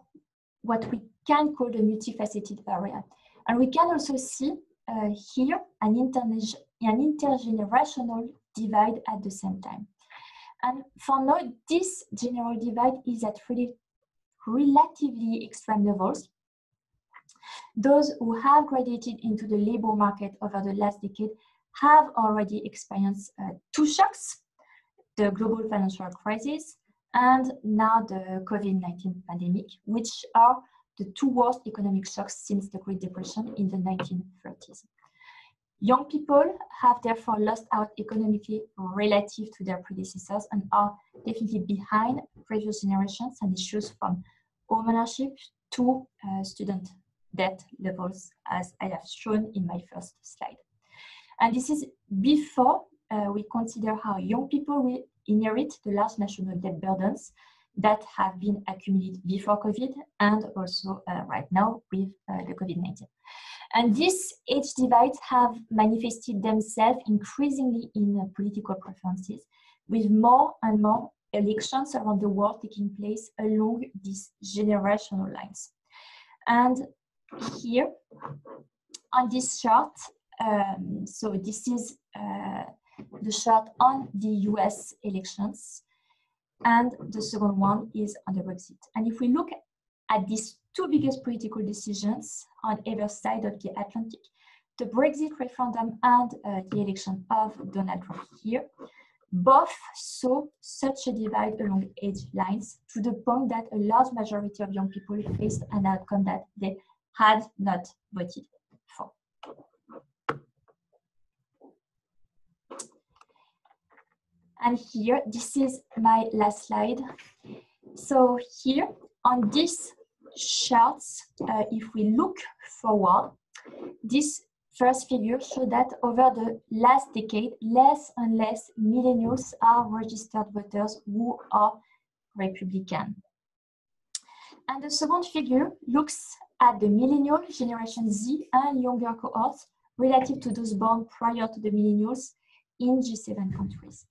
what we can call the multifaceted area. And we can also see uh, here an, an intergenerational divide at the same time. And for now, this general divide is at really relatively extreme levels. Those who have graduated into the labor market over the last decade have already experienced uh, two shocks, the global financial crisis and now the COVID-19 pandemic, which are the two worst economic shocks since the Great Depression in the 1930s. Young people have therefore lost out economically relative to their predecessors and are definitely behind previous generations and issues from home ownership to uh, student debt levels, as I have shown in my first slide. And this is before uh, we consider how young people will inherit the large national debt burdens that have been accumulated before COVID and also uh, right now with uh, the COVID-19. And these age divides have manifested themselves increasingly in uh, political preferences, with more and more elections around the world taking place along these generational lines. And here on this chart, um, so this is uh, the chart on the US elections, and the second one is on the Brexit. And if we look at these two biggest political decisions on either side of the Atlantic, the Brexit referendum and uh, the election of Donald Trump here, both saw such a divide along age lines to the point that a large majority of young people faced an outcome that they had not voted for. And here, this is my last slide. So here on this charts, uh, if we look forward, this first figure shows that over the last decade, less and less millennials are registered voters who are Republican. And the second figure looks at the millennial, Generation Z, and younger cohorts relative to those born prior to the millennials in G7 countries.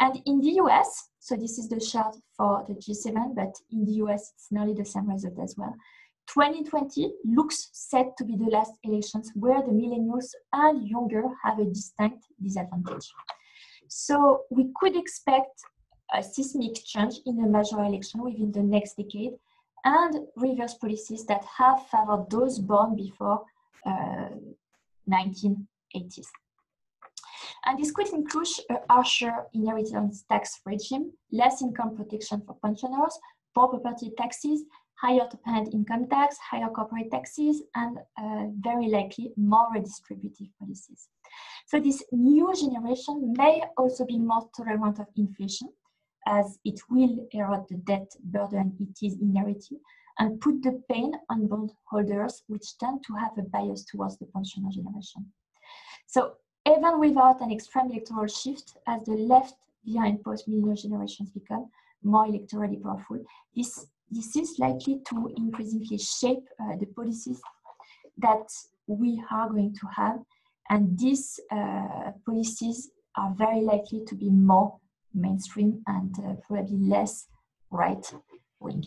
And in the US, so this is the chart for the G7, but in the US, it's nearly the same result as well. 2020 looks set to be the last elections where the millennials and younger have a distinct disadvantage. So we could expect a seismic change in the major election within the next decade and reverse policies that have favored those born before uh, 1980s. And this could include a harsher inheritance tax regime, less income protection for pensioners, poor property taxes, higher top-end income tax, higher corporate taxes, and uh, very likely more redistributive policies. So this new generation may also be more tolerant of inflation, as it will erode the debt burden it is inheriting and put the pain on bondholders, which tend to have a bias towards the pensioner generation. So even without an extreme electoral shift, as the left behind post-millennial generations become more electorally powerful, this, this is likely to increasingly shape uh, the policies that we are going to have. And these uh, policies are very likely to be more mainstream and uh, probably less right-wing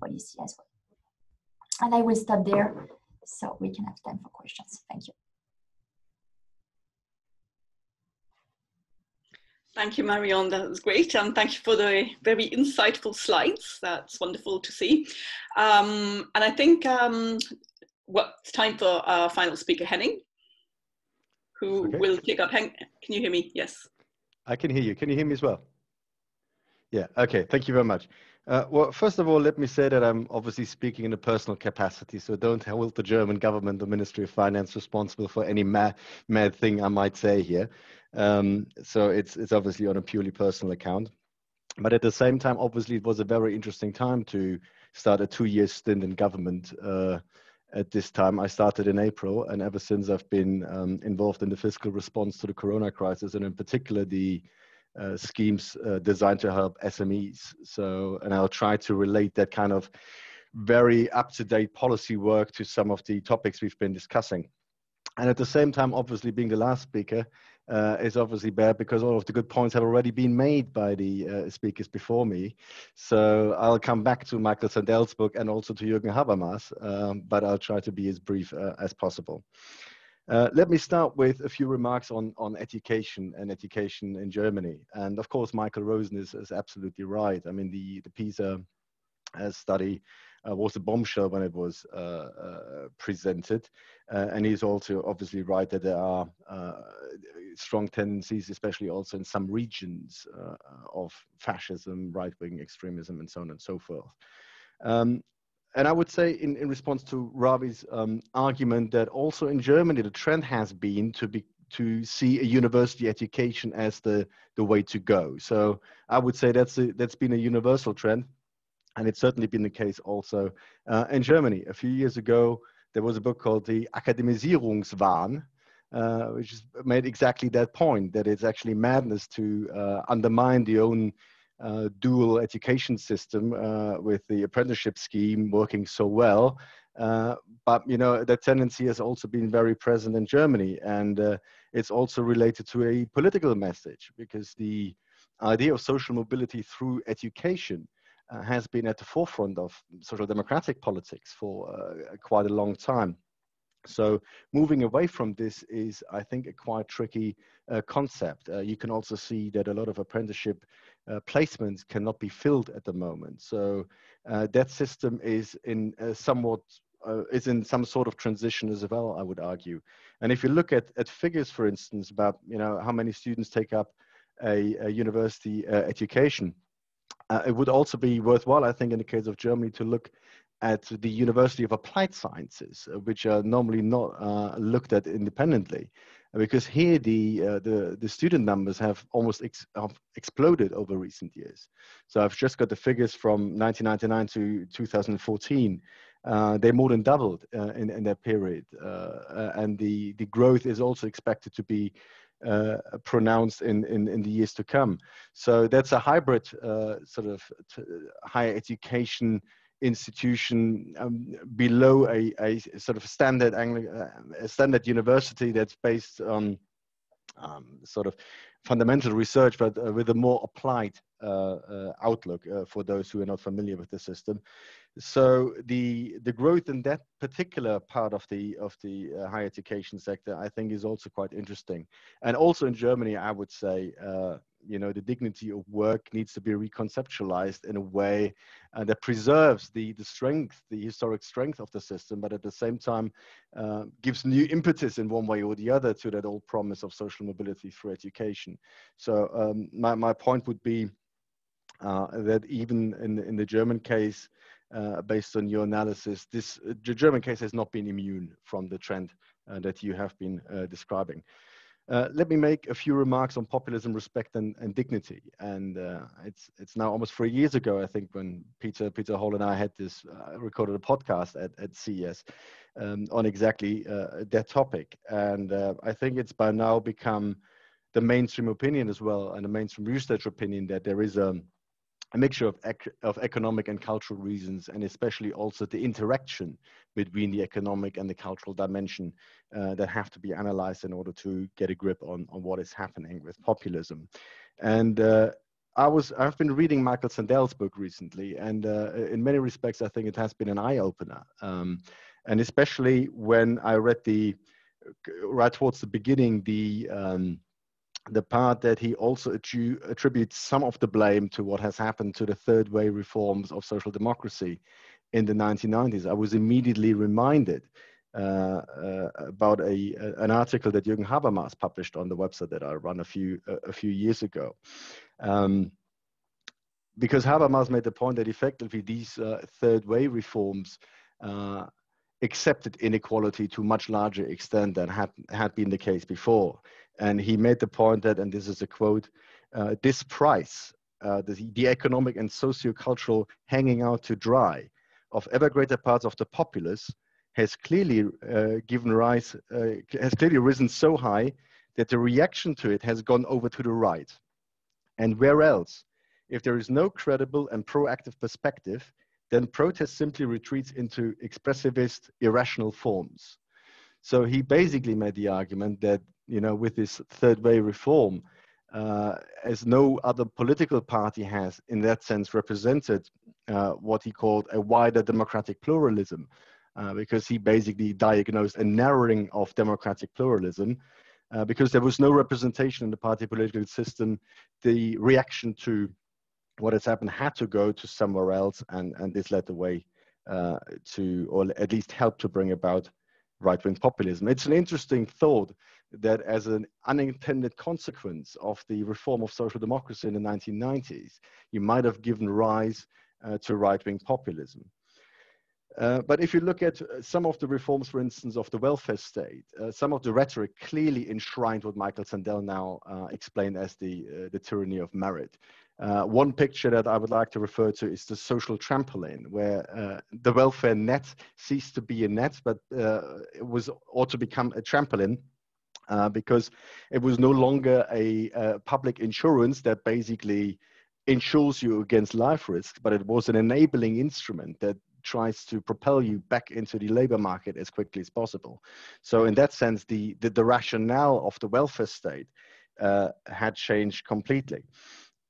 policy as well. And I will stop there so we can have time for questions. Thank you. Thank you, Marion. That was great. And thank you for the very insightful slides. That's wonderful to see. Um, and I think um, well, it's time for our final speaker, Henning, who okay. will take up. Hen can you hear me? Yes. I can hear you. Can you hear me as well? Yeah. Okay. Thank you very much. Uh, well, first of all, let me say that I'm obviously speaking in a personal capacity, so don't hold the German government the Ministry of Finance responsible for any mad, mad thing I might say here. Um, so it's it's obviously on a purely personal account. But at the same time, obviously, it was a very interesting time to start a two-year stint in government. Uh, at this time, I started in April, and ever since I've been um, involved in the fiscal response to the Corona crisis, and in particular the uh, schemes uh, designed to help SMEs. So, and I'll try to relate that kind of very up-to-date policy work to some of the topics we've been discussing. And at the same time, obviously being the last speaker, uh, is obviously bad because all of the good points have already been made by the uh, speakers before me. So I'll come back to Michael Sandel's book and also to Jürgen Habermas, um, but I'll try to be as brief uh, as possible. Uh, let me start with a few remarks on, on education and education in Germany. And of course, Michael Rosen is, is absolutely right. I mean, the, the PISA uh, study uh, was a bombshell when it was uh, uh, presented. Uh, and he's also obviously right that there are strong tendencies, especially also in some regions, of fascism, right-wing extremism, and so on and so forth. Um, and I would say, in, in response to Rawi's um, argument, that also in Germany the trend has been to be to see a university education as the the way to go. So I would say that's a, that's been a universal trend and it's certainly been the case also uh, in Germany. A few years ago, there was a book called The Akademisierungswahn, uh, which made exactly that point that it's actually madness to uh, undermine the own uh, dual education system uh, with the apprenticeship scheme working so well. Uh, but you know that tendency has also been very present in Germany, and it's also related to a political message because the idea of social mobility through education uh, has been at the forefront of social democratic politics for uh, quite a long time. So moving away from this is, I think, a quite tricky uh, concept. Uh, you can also see that a lot of apprenticeship uh, placements cannot be filled at the moment. So uh, that system is in somewhat is in some sort of transition as well, I would argue. And if you look at, at figures, for instance, about you know how many students take up a, a university education, uh, it would also be worthwhile, I think, in the case of Germany, to look at the University of Applied Sciences, uh, which are normally not uh, looked at independently, because here the uh, the the student numbers have almost ex have exploded over recent years. So I've just got the figures from 1999 to 2014. Uh, they more than doubled uh, in in that period, and the the growth is also expected to be uh, pronounced in, in, in, the years to come. So that's a hybrid uh, sort of higher education institution um, below a, a sort of standard Angli uh, a standard university that's based on um, sort of fundamental research, but uh, with a more applied uh, uh, outlook for those who are not familiar with the system so the the growth in that particular part of the of the uh, higher education sector i think is also quite interesting. And also in germany i would say uh, you know the dignity of work needs to be reconceptualized in a way uh, that preserves the the strength the historic strength of the system but at the same time uh, gives new impetus in one way or the other to that old promise of social mobility through education. So um, my, my point would be uh, that even in, in the German case, uh, based on your analysis, this uh, the German case has not been immune from the trend uh, that you have been uh, describing. Uh, let me make a few remarks on populism, respect, and, and dignity. And uh, it's it's now almost three years ago, I think, when Peter Peter Hall and I had this recorded a podcast at at CES um, on exactly that topic. And I think it's by now become the mainstream opinion as well, and the mainstream research opinion that there is a a mixture of, ec of economic and cultural reasons, and especially also the interaction between the economic and the cultural dimension uh, that have to be analyzed in order to get a grip on, on what is happening with populism. And uh, I was, I've been reading Michael Sandel's book recently, and uh, in many respects, I think it has been an eye opener. Um, and especially when I read the, right towards the beginning, the, um, the part that he also attributes some of the blame to what has happened to the third way reforms of social democracy in the 1990s. I was immediately reminded uh, uh, about a, an article that Jürgen Habermas published on the website that I run a few a few years ago. Um, because Habermas made the point that effectively these uh, third way reforms uh, accepted inequality to a much larger extent than had, had been the case before. And he made the point that, and this is a quote, uh, this price, uh, the, the economic and socio-cultural hanging out to dry of ever greater parts of the populace has clearly uh, given rise, uh, has clearly risen so high that the reaction to it has gone over to the right. And where else? If there is no credible and proactive perspective, then protest simply retreats into expressivist, irrational forms. So he basically made the argument that, you know, with this third way reform, uh, as no other political party has, in that sense, represented uh, what he called a wider democratic pluralism, uh, because he basically diagnosed a narrowing of democratic pluralism. Uh, because there was no representation in the party political system, the reaction to what has happened had to go to somewhere else, and, and this led the way uh, to, or at least helped to bring about right-wing populism. It's an interesting thought that as an unintended consequence of the reform of social democracy in the 1990s, you might have given rise uh, to right-wing populism. Uh, but if you look at uh, some of the reforms, for instance, of the welfare state, uh, some of the rhetoric clearly enshrined what Michael Sandel now uh, explained as the, uh, the tyranny of merit. one picture that I would like to refer to is the social trampoline, where the welfare net ceased to be a net, but it was ought to become a trampoline uh, because it was no longer a, a, public insurance that basically insures you against life risks, but it was an enabling instrument that tries to propel you back into the labor market as quickly as possible. So in that sense, the, the, the rationale of the welfare state uh, had changed completely.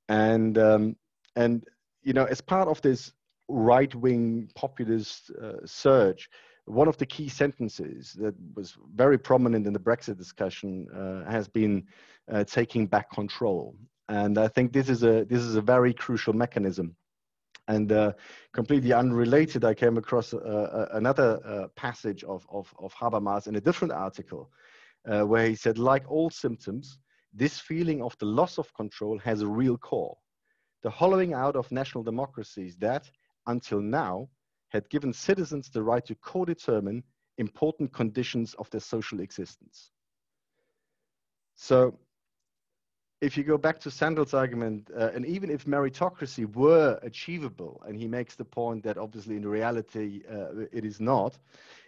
And, um, and, you know, as part of this right-wing populist uh, surge, one of the key sentences that was very prominent in the Brexit discussion uh, has been uh, taking back control. And I think this is a, this is a very crucial mechanism and uh, completely unrelated, I came across uh, another uh, passage of, of, of Habermas in a different article uh, where he said, like all symptoms, this feeling of the loss of control has a real core. The hollowing out of national democracies that, until now, had given citizens the right to co-determine important conditions of their social existence. So if you go back to Sandel's argument, uh, and even if meritocracy were achievable, and he makes the point that obviously in reality uh, it is not,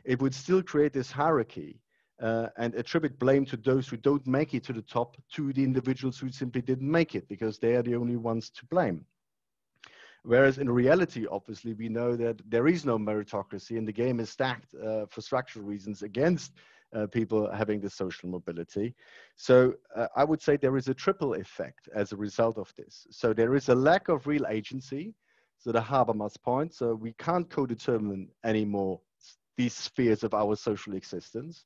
it would still create this hierarchy uh, and attribute blame to those who don't make it to the top to the individuals who simply didn't make it because they are the only ones to blame. Whereas in reality, obviously, we know that there is no meritocracy and the game is stacked uh, for structural reasons against uh, people having the social mobility. So uh, I would say there is a triple effect as a result of this. So there is a lack of real agency, so the Habermas point. So we can't co-determine anymore these spheres of our social existence.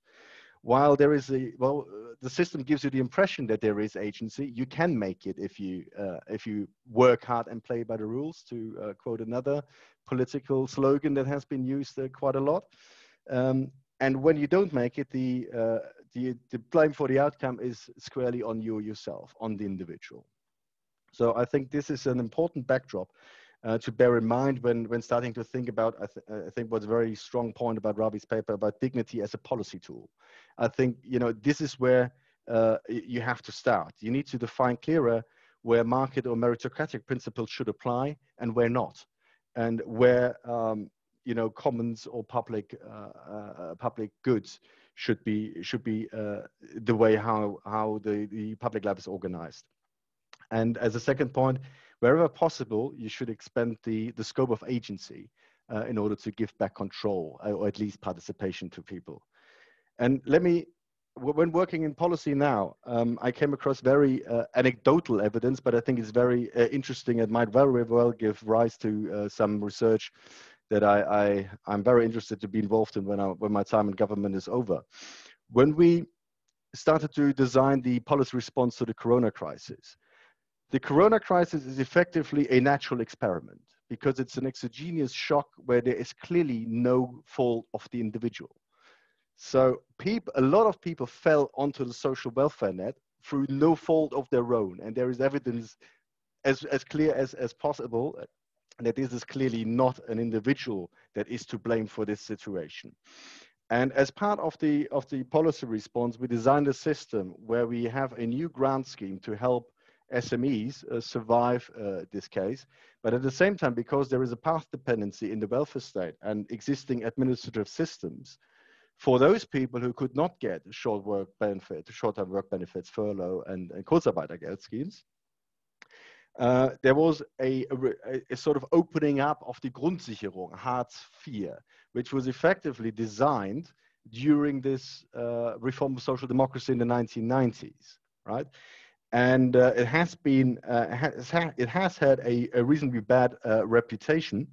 While there is a well, uh, the system gives you the impression that there is agency. You can make it if you uh, if you work hard and play by the rules. To uh, quote another political slogan that has been used uh, quite a lot. Um, and when you don't make it, the, uh, the, the blame for the outcome is squarely on you yourself, on the individual. So I think this is an important backdrop uh, to bear in mind when, when starting to think about, I, th I, think what's a very strong point about Rawi's paper about dignity as a policy tool. I think, you know, this is where uh, you have to start. You need to define clearer where market or meritocratic principles should apply and where not. And where um, you know commons or public uh, uh, public goods should be should be uh, the way how how the, the public life is organized and as a second point wherever possible you should expand the the scope of agency uh, in order to give back control or at least participation to people and let me when working in policy now, um, I came across very uh, anecdotal evidence, but I think it's very uh, interesting and might very well give rise to uh, some research that I, I am very interested to be involved in when I, when my time in government is over. When we started to design the policy response to the Corona crisis, the Corona crisis is effectively a natural experiment because it's an exogenous shock where there is clearly no fault of the individual. So a lot of people fell onto the social welfare net through no fault of their own, and there is evidence as, as clear as, as possible that this is clearly not an individual that is to blame for this situation. And as part of the, of the policy response, we designed a system where we have a new grant scheme to help SMEs uh, survive uh, this case. But at the same time, because there is a path dependency in the welfare state and existing administrative systems, for those people who could not get short work benefit, short-term work benefits, furlough, and, and Kurzarbeitergeld schemes, uh, there was a, a, a, sort of opening up of the Grundsicherung, Hartz IV, which was effectively designed during this uh, reform of social democracy in the 1990s, right? And uh, it has been, uh, has ha it has had a, a reasonably bad uh, reputation.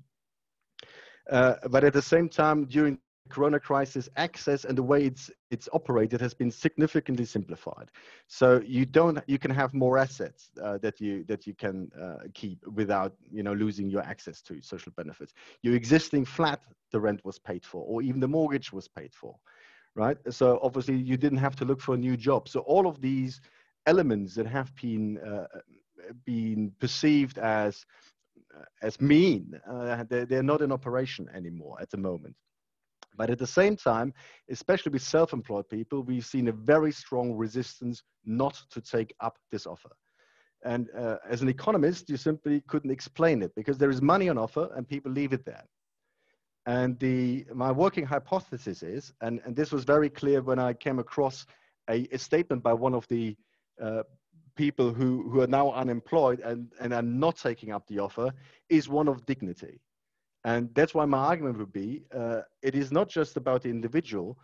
but at the same time, during the corona crisis access and the way it's it's operated has been significantly simplified. So you don't you can have more assets uh, that you that you can uh, keep without you know losing your access to social benefits. Your existing flat the rent was paid for or even the mortgage was paid for right? So obviously you didn't have to look for a new job. So all of these elements that have been uh, been perceived as as mean uh, they're, not in operation anymore at the moment but at the same time, especially with self-employed people, we've seen a very strong resistance not to take up this offer. And uh, as an economist, you simply couldn't explain it because there is money on offer and people leave it there. And the, my working hypothesis is, and, and this was very clear when I came across a, a statement by one of the uh, people who, who are now unemployed and, and are not taking up the offer, is one of dignity. And that's why my argument would be uh, it is not just about the individual.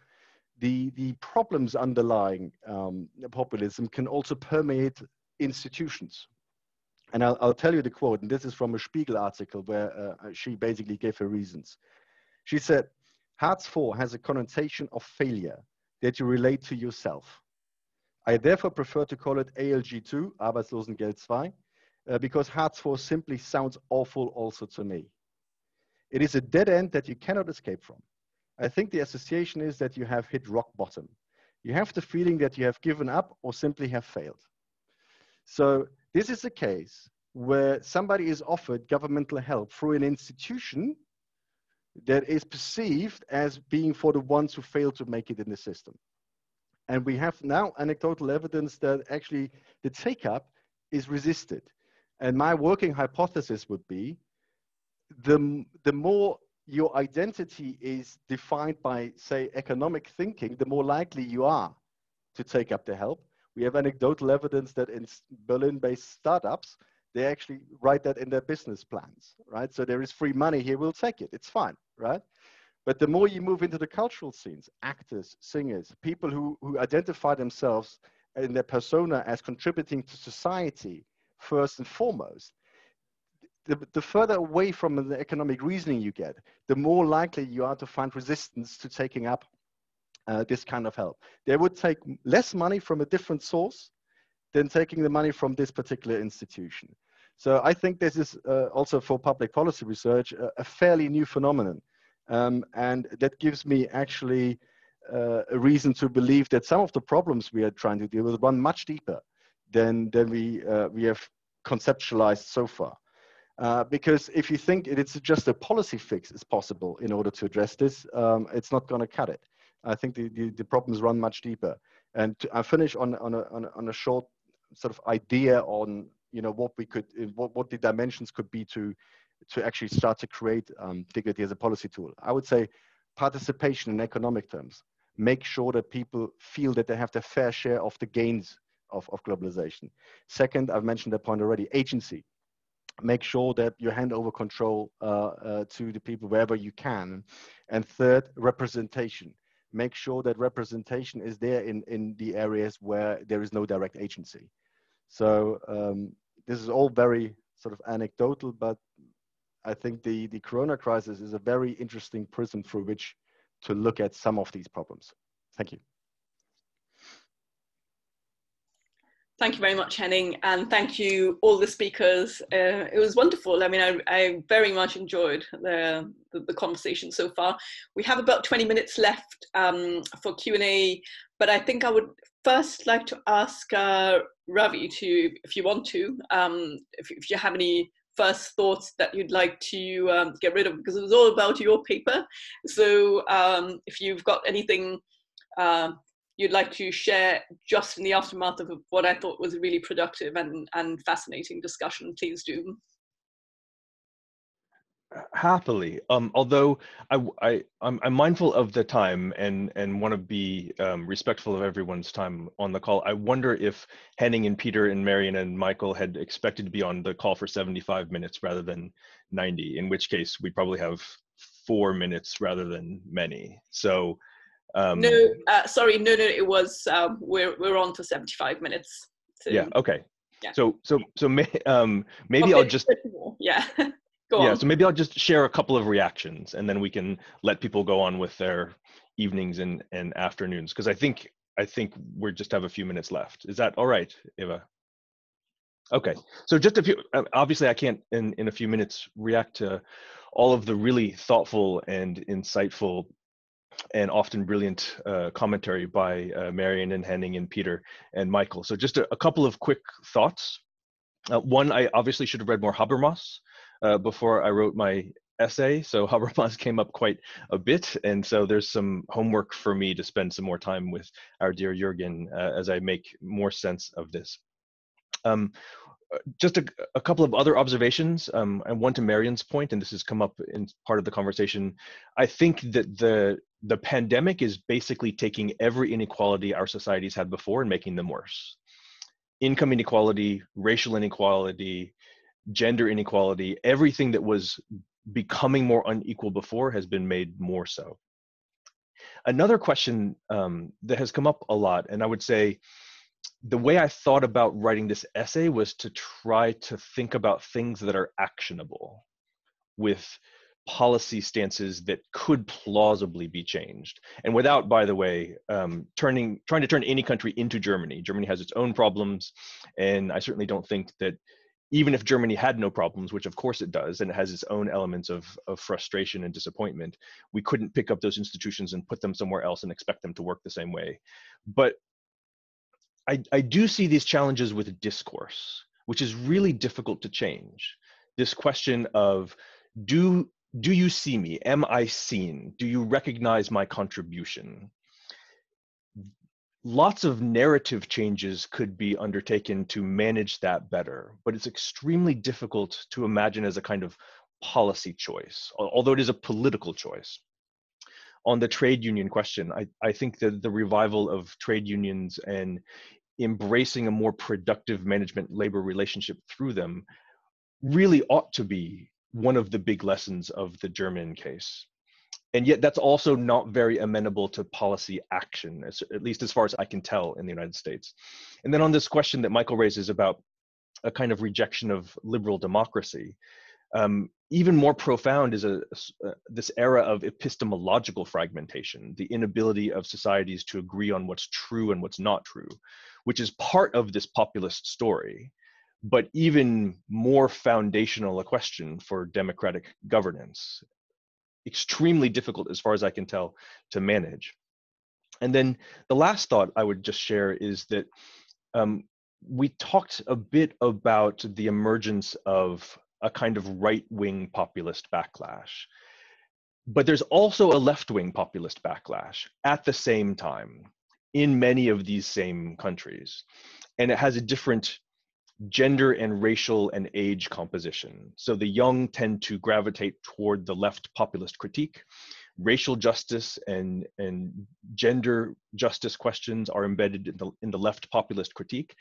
The, the problems underlying um, populism can also permeate institutions. And I'll, I'll, tell you the quote, and this is from a Spiegel article where uh, she basically gave her reasons. She said, Hartz IV has a connotation of failure that you relate to yourself. I therefore prefer to call it ALG2, Arbeitslosengeld II, uh, because Hartz IV simply sounds awful also to me. It is a dead end that you cannot escape from. I think the association is that you have hit rock bottom. You have the feeling that you have given up or simply have failed. So this is a case where somebody is offered governmental help through an institution that is perceived as being for the ones who fail to make it in the system. And we have now anecdotal evidence that actually the take up is resisted. And my working hypothesis would be the, the more your identity is defined by, say, economic thinking, the more likely you are to take up the help. We have anecdotal evidence that in Berlin-based startups, they actually write that in their business plans, right? So there is free money here, we'll take it, it's fine, right? But the more you move into the cultural scenes, actors, singers, people who, who identify themselves in their persona as contributing to society first and foremost, the, the further away from the economic reasoning you get, the more likely you are to find resistance to taking up uh, this kind of help. They would take less money from a different source than taking the money from this particular institution. So I think this is uh, also for public policy research a, a fairly new phenomenon. Um, and that gives me actually uh, a reason to believe that some of the problems we are trying to deal with run much deeper than, than we, uh, we have conceptualized so far. Uh, because if you think it's just a policy fix is possible in order to address this, um, it's not going to cut it. I think the, the, the, problems run much deeper. And to, I finish on, on, a, on, a, on a short sort of idea on you know what we could what, what the dimensions could be to to actually start to create um, dignity as a policy tool. I would say participation in economic terms. Make sure that people feel that they have their fair share of the gains of, of globalization. Second, I've mentioned that point already, agency make sure that you hand over control uh, uh, to the people wherever you can. And third, representation. Make sure that representation is there in, in the areas where there is no direct agency. So um, this is all very sort of anecdotal, but I think the, the corona crisis is a very interesting prism through which to look at some of these problems. Thank you. Thank you very much, Henning, and thank you all the speakers. Uh, it was wonderful. I mean, I, I very much enjoyed the, the, the, conversation so far. We have about 20 minutes left um, for Q&A, but I think I would first like to ask uh, Rawi to, if you want to, um, if, if, you have any first thoughts that you'd like to um, get rid of, because it was all about your paper. So um, if you've got anything uh, you'd like to share just in the aftermath of what I thought was a really productive and, and fascinating discussion, please do. Happily, um, although I, I, I'm, I'm, mindful of the time and, and want to be um, respectful of everyone's time on the call. I wonder if Henning and Peter and Marion and Michael had expected to be on the call for 75 minutes rather than 90, in which case we probably have four minutes rather than many. So um, no, uh, sorry, no, no, it was um, we're we're on for seventy five minutes. So, yeah. Okay. Yeah. So so so may, um, maybe okay, I'll just yeah. Go yeah, on. so maybe I'll just share a couple of reactions and then we can let people go on with their evenings and, and afternoons because I think I think we just have a few minutes left. Is that all right, Eva? Okay, so just a few, uh, obviously I can't in, in a few minutes react to all of the really thoughtful and insightful and often brilliant uh, commentary by uh, Marion and Henning and Peter and Michael. So just a, a couple of quick thoughts. Uh, one, I obviously should have read more Habermas uh, before I wrote my essay. So Habermas came up quite a bit. And so there's some homework for me to spend some more time with our dear Jürgen uh, as I make more sense of this. Um, just a, a, couple of other observations, um, and one to Marion's point, and this has come up in part of the conversation. I think that the the pandemic is basically taking every inequality our societies had before and making them worse. Income inequality, racial inequality, gender inequality, everything that was becoming more unequal before has been made more so. Another question um, that has come up a lot, and I would say the way I thought about writing this essay was to try to think about things that are actionable with policy stances that could plausibly be changed and without by the way um, turning trying to turn any country into germany germany has its own problems and i certainly don't think that even if germany had no problems which of course it does and it has its own elements of, of frustration and disappointment we couldn't pick up those institutions and put them somewhere else and expect them to work the same way but I, I do see these challenges with discourse, which is really difficult to change. This question of do do you see me? Am I seen? Do you recognize my contribution? Lots of narrative changes could be undertaken to manage that better, but it's extremely difficult to imagine as a kind of policy choice, although it is a political choice on the trade union question, I, I think that the revival of trade unions and embracing a more productive management labor relationship through them really ought to be one of the big lessons of the German case. And yet, that's also not very amenable to policy action, as, at least as far as I can tell in the United States. And then on this question that Michael raises about a kind of rejection of liberal democracy, um, even more profound is a, a, this era of epistemological fragmentation, the inability of societies to agree on what's true and what's not true, which is part of this populist story, but even more foundational a question for democratic governance. Extremely difficult, as far as I can tell, to manage. And then the last thought I would just share is that um, we talked a bit about the emergence of a kind of right wing populist backlash. But there's also a left wing populist backlash at the same time in many of these same countries. And it has a different gender and racial and age composition. So the young tend to gravitate toward the left populist critique. Racial justice and, and gender justice questions are embedded in the, in the left populist critique,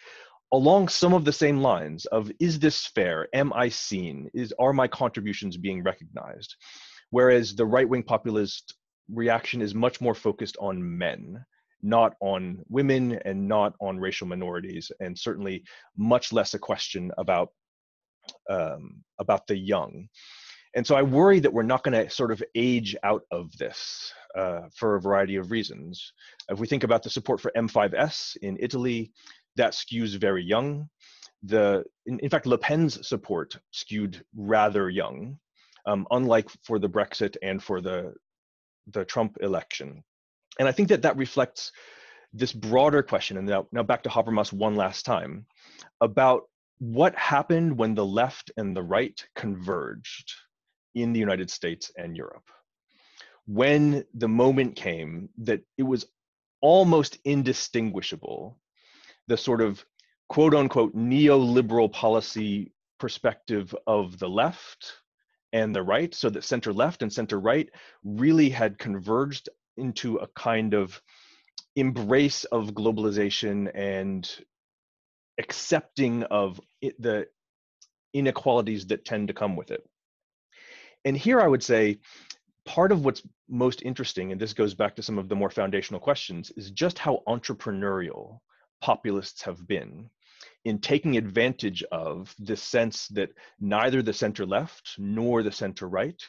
along some of the same lines of is this fair am i seen is are my contributions being recognized whereas the right wing populist reaction is much more focused on men not on women and not on racial minorities and certainly much less a question about um, about the young and so i worry that we're not going to sort of age out of this uh, for a variety of reasons if we think about the support for m5s in italy that skews very young. The in, in fact, Le Pen's support skewed rather young, um, unlike for the Brexit and for the the Trump election. And I think that that reflects this broader question. And now, now back to Habermas one last time about what happened when the left and the right converged in the United States and Europe. When the moment came that it was almost indistinguishable the sort of quote unquote neoliberal policy perspective of the left and the right, so that center left and center right really had converged into a kind of embrace of globalization and accepting of it, the inequalities that tend to come with it. And here I would say part of what's most interesting, and this goes back to some of the more foundational questions, is just how entrepreneurial populists have been in taking advantage of the sense that neither the center left nor the center right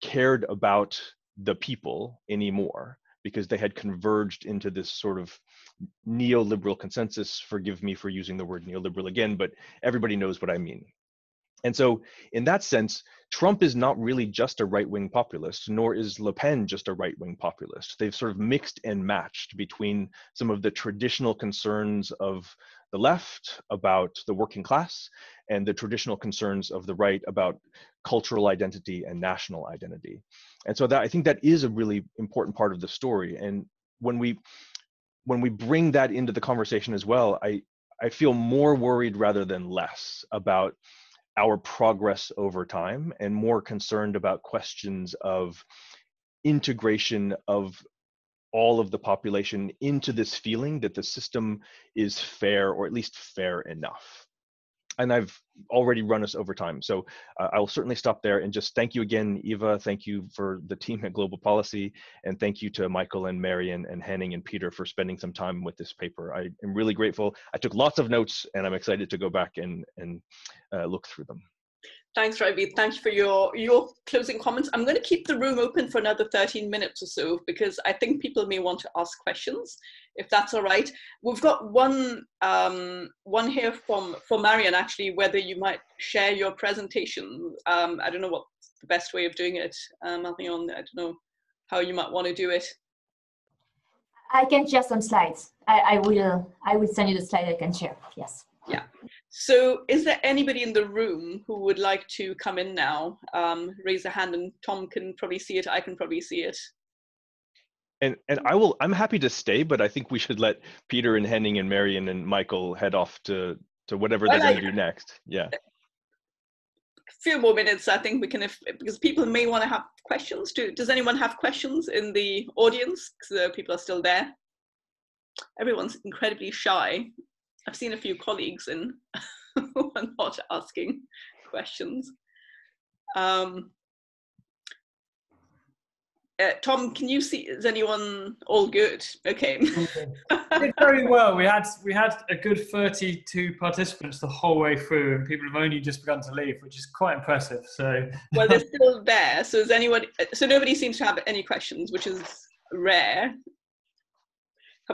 cared about the people anymore because they had converged into this sort of neoliberal consensus. Forgive me for using the word neoliberal again, but everybody knows what I mean. And so, in that sense, Trump is not really just a right wing populist, nor is Le Pen just a right wing populist. They've sort of mixed and matched between some of the traditional concerns of the left about the working class and the traditional concerns of the right about cultural identity and national identity. And so that I think that is a really important part of the story. And when we when we bring that into the conversation as well, I I feel more worried rather than less about our progress over time and more concerned about questions of integration of all of the population into this feeling that the system is fair or at least fair enough and I've already run us over time. So uh, I will certainly stop there and just thank you again, Eva. Thank you for the team at Global Policy. And thank you to Michael and Marion and Henning and Peter for spending some time with this paper. I am really grateful. I took lots of notes and I'm excited to go back and, and uh, look through them. Thanks, Rawi. Thanks for your, your closing comments. I'm going to keep the room open for another 13 minutes or so because I think people may want to ask questions, if that's all right. We've got one um, one here from for Marion actually, whether you might share your presentation. Um, I don't know what the best way of doing it, um, Marion. I don't know how you might want to do it. I can share some slides. I, I will I will send you the slide I can share. Yes. Yeah. So is there anybody in the room who would like to come in now? Um, raise a hand and Tom can probably see it. I can probably see it. And and I will I'm happy to stay, but I think we should let Peter and Henning and Marion and Michael head off to to whatever they're going to do next. Yeah. A few more minutes, I think we can, if, because people may want to have questions. Do, does anyone have questions in the audience? Because people are still there. Everyone's incredibly shy. I've seen a few colleagues and not asking questions. Um, uh, Tom, can you see? Is anyone all good? Okay. Did very well. We had we had a good 32 participants the whole way through, and people have only just begun to leave, which is quite impressive. So. well, they're still there. So is anyone? So nobody seems to have any questions, which is rare.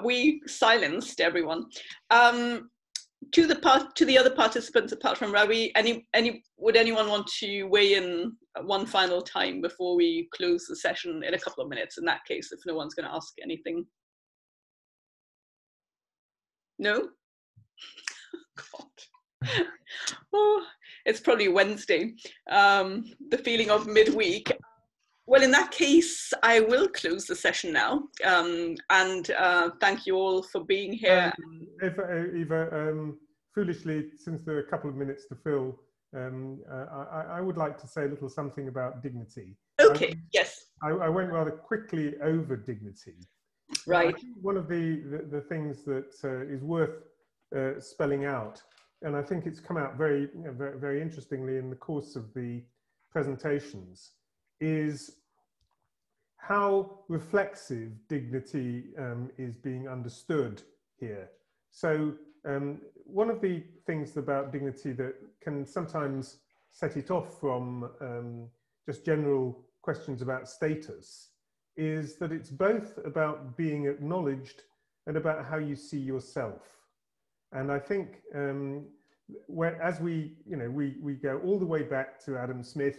We silenced everyone? Um, to the part to the other participants apart from Rawi, any any would anyone want to weigh in one final time before we close the session in a couple of minutes? In that case, if no one's going to ask anything. No. God. oh, it's probably Wednesday. Um, the feeling of midweek. Well, in that case, I will close the session now. Um, and uh, thank you all for being here. Um, Eva, Eva um, foolishly, since there are a couple of minutes to fill, um, uh, I, I, would like to say a little something about dignity. Okay, I, yes. I, I, went rather quickly over dignity. Right. one of the, the, the, things that uh, is worth uh, spelling out, and I think it's come out very, you know, very, very interestingly in the course of the presentations, is how reflexive dignity um, is being understood here. So um, one of the things about dignity that can sometimes set it off from um, just general questions about status is that it's both about being acknowledged and about how you see yourself. And I think um, where, as we, you know, we, we go all the way back to Adam Smith,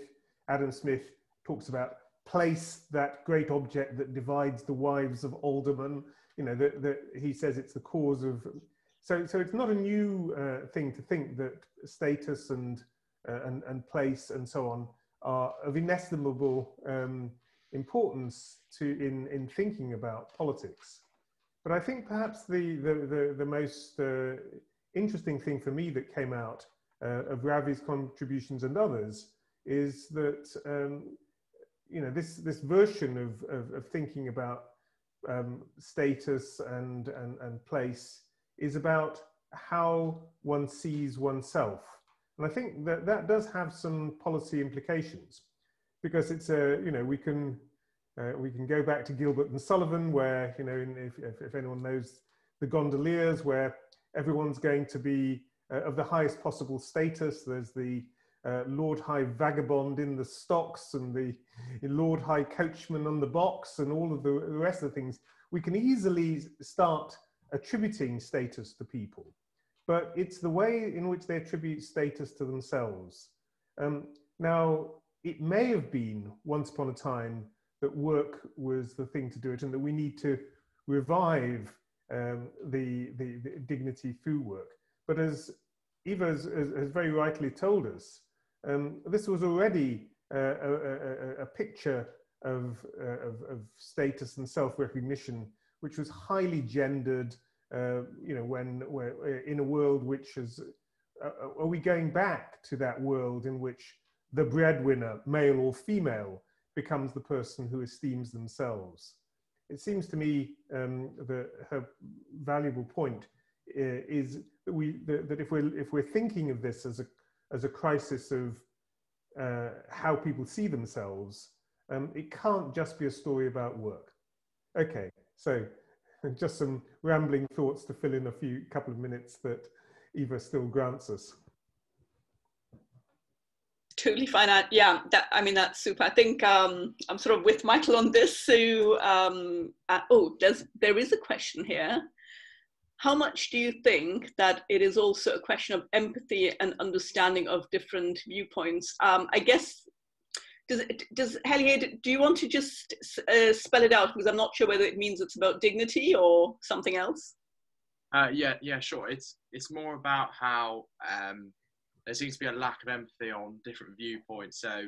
Adam Smith talks about place, that great object that divides the wives of aldermen. You know, that, that he says it's the cause of. So, so it's not a new uh, thing to think that status and, uh, and, and place and so on are of inestimable um, importance to in, in thinking about politics. But I think perhaps the, the, the, the most uh, interesting thing for me that came out uh, of Rawi's contributions and others is that um, you know this this version of of, of thinking about um, status and, and and place is about how one sees oneself, and I think that that does have some policy implications because it's a you know we can uh, we can go back to Gilbert and Sullivan where you know if, if, if anyone knows the gondoliers where everyone's going to be uh, of the highest possible status. There's the uh, Lord High Vagabond in the stocks and the Lord High Coachman on the box and all of the, the rest of the things. We can easily start attributing status to people, but it's the way in which they attribute status to themselves. Um, now, it may have been once upon a time that work was the thing to do it and that we need to revive um, the, the, the, dignity through work. But as Eva has, has very rightly told us, um, this was already uh, a, a, a, picture of, uh, of, of, status and self-recognition, which was highly gendered, uh, you know, when we're in a world which is, uh, are we going back to that world in which the breadwinner, male or female, becomes the person who esteems themselves? It seems to me um, that her valuable point uh, is that we that if we're if we're thinking of this as a as a crisis of uh, how people see themselves, um, it can't just be a story about work. Okay, so just some rambling thoughts to fill in a few couple of minutes that Eva still grants us. Totally fine. Yeah, that I mean that's super. I think um, I'm sort of with Michael on this. So, um, uh, oh, there's there is a question here how much do you think that it is also a question of empathy and understanding of different viewpoints? Um, I guess, does, does Heliade, do you want to just uh, spell it out? Because I'm not sure whether it means it's about dignity or something else. Uh, yeah, yeah, sure. It's it's more about how um, there seems to be a lack of empathy on different viewpoints. So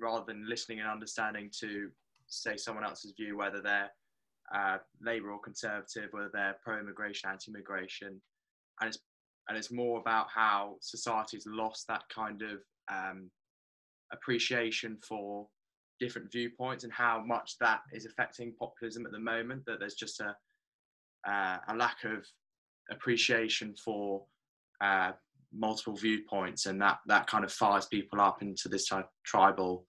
rather than listening and understanding to say someone else's view, whether they're uh, Labour or Conservative, whether they're pro-immigration, anti-immigration, and it's and it's more about how society's lost that kind of um, appreciation for different viewpoints and how much that is affecting populism at the moment. That there's just a uh, a lack of appreciation for uh, multiple viewpoints, and that that kind of fires people up into this type of tribal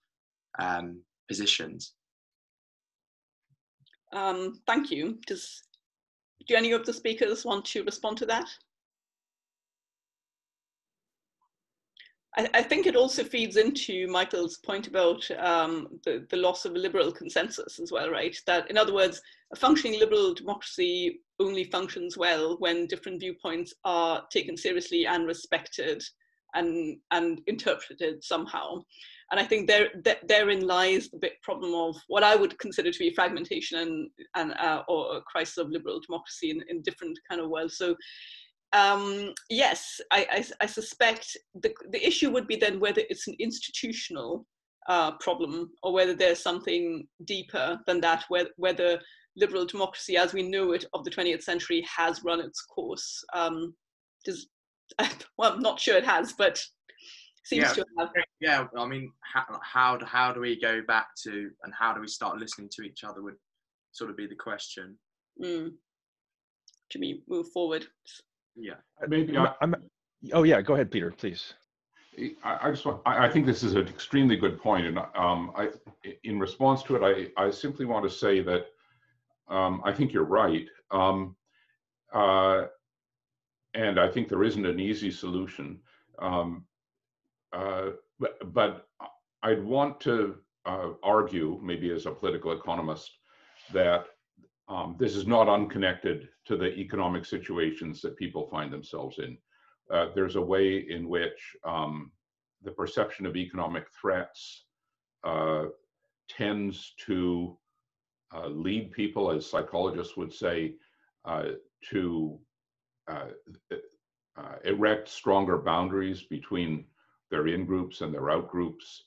um, positions. Um, thank you. Does do any of the speakers want to respond to that? I, think it also feeds into Michael's point about um, the, the loss of a liberal consensus as well, right? That, in other words, a functioning liberal democracy only functions well when different viewpoints are taken seriously and respected and, and interpreted somehow. And I think there, therein lies the big problem of what I would consider to be fragmentation and, and uh, or a crisis of liberal democracy in, in different kind of worlds. So um, yes, I, I, I, suspect the, the issue would be then whether it's an institutional uh, problem or whether there's something deeper than that, whether, whether liberal democracy as we know it of the 20th century has run its course. Um, does, well, I'm not sure it has, but seems yeah. to have. Yeah, I mean, how, how, how do we go back to and how do we start listening to each other would sort of be the question. Mm. Should we move forward? Yeah. Maybe I, I'm, oh yeah, go ahead, Peter, please. I, I just want, I, I think this is an extremely good point, and um, I, in response to it, I, I simply want to say that um, I think you're right, um, uh, and I think there isn't an easy solution. Um, uh, but, I'd want to uh, argue, maybe as a political economist, that um, this is not unconnected to the economic situations that people find themselves in. Uh, there's a way in which um, the perception of economic threats uh, tends to uh, lead people, as psychologists would say, to erect stronger boundaries between their in groups and their out groups.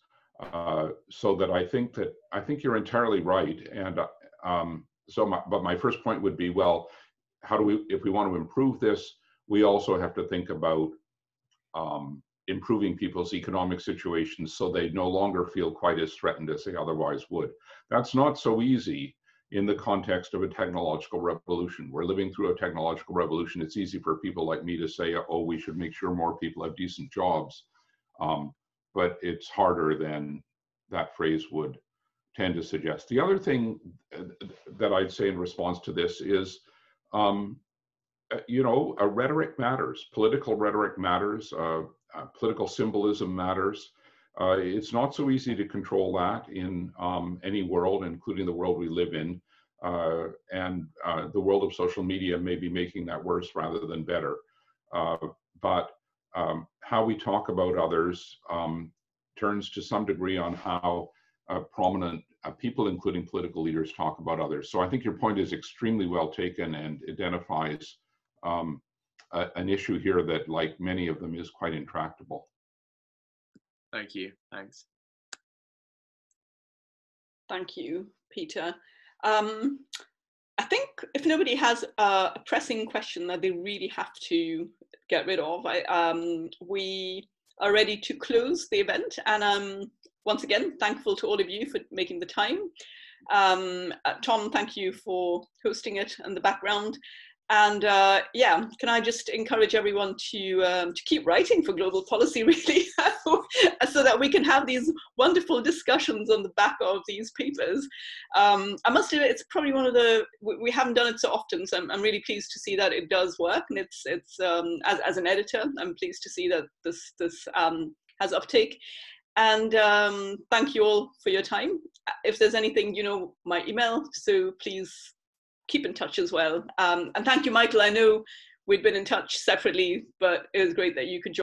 Uh, so that I think that I think you're entirely right. And um, so, my, but my first point would be, well, how do we, if we want to improve this, we also have to think about um, improving people's economic situations so they no longer feel quite as threatened as they otherwise would. That's not so easy in the context of a technological revolution. We're living through a technological revolution. It's easy for people like me to say, oh, we should make sure more people have decent jobs. Um, but it's harder than that phrase would tend to suggest. The other thing uh, that I'd say in response to this is um, uh, you know, uh, rhetoric matters. Political rhetoric matters. Uh, uh political symbolism matters. Uh, it's not so easy to control that in um, any world, including the world we live in. Uh, and the world of social media may be making that worse rather than better. but um, how we talk about others um, turns to some degree on how prominent uh, people, including political leaders, talk about others. So I think your point is extremely well taken and identifies um, a, an issue here that, like many of them, is quite intractable. Thank you. Thanks. Thank you, Peter. Um, I think if nobody has a, pressing question that they really have to get rid of, I, um, we are ready to close the event. And um, once again, thankful to all of you for making the time. Um, uh, Tom, thank you for hosting it and the background. And uh, yeah, can I just encourage everyone to um, to keep writing for global policy, really, so that we can have these wonderful discussions on the back of these papers. Um, I must admit, it's probably one of the we haven't done it so often, so I'm, I'm really pleased to see that it does work. And it's it's um, as as an editor, I'm pleased to see that this this um, has uptake. And um, thank you all for your time. If there's anything, you know, my email, so please keep in touch as well. Um, and thank you, Michael. I know we'd been in touch separately, but it was great that you could join.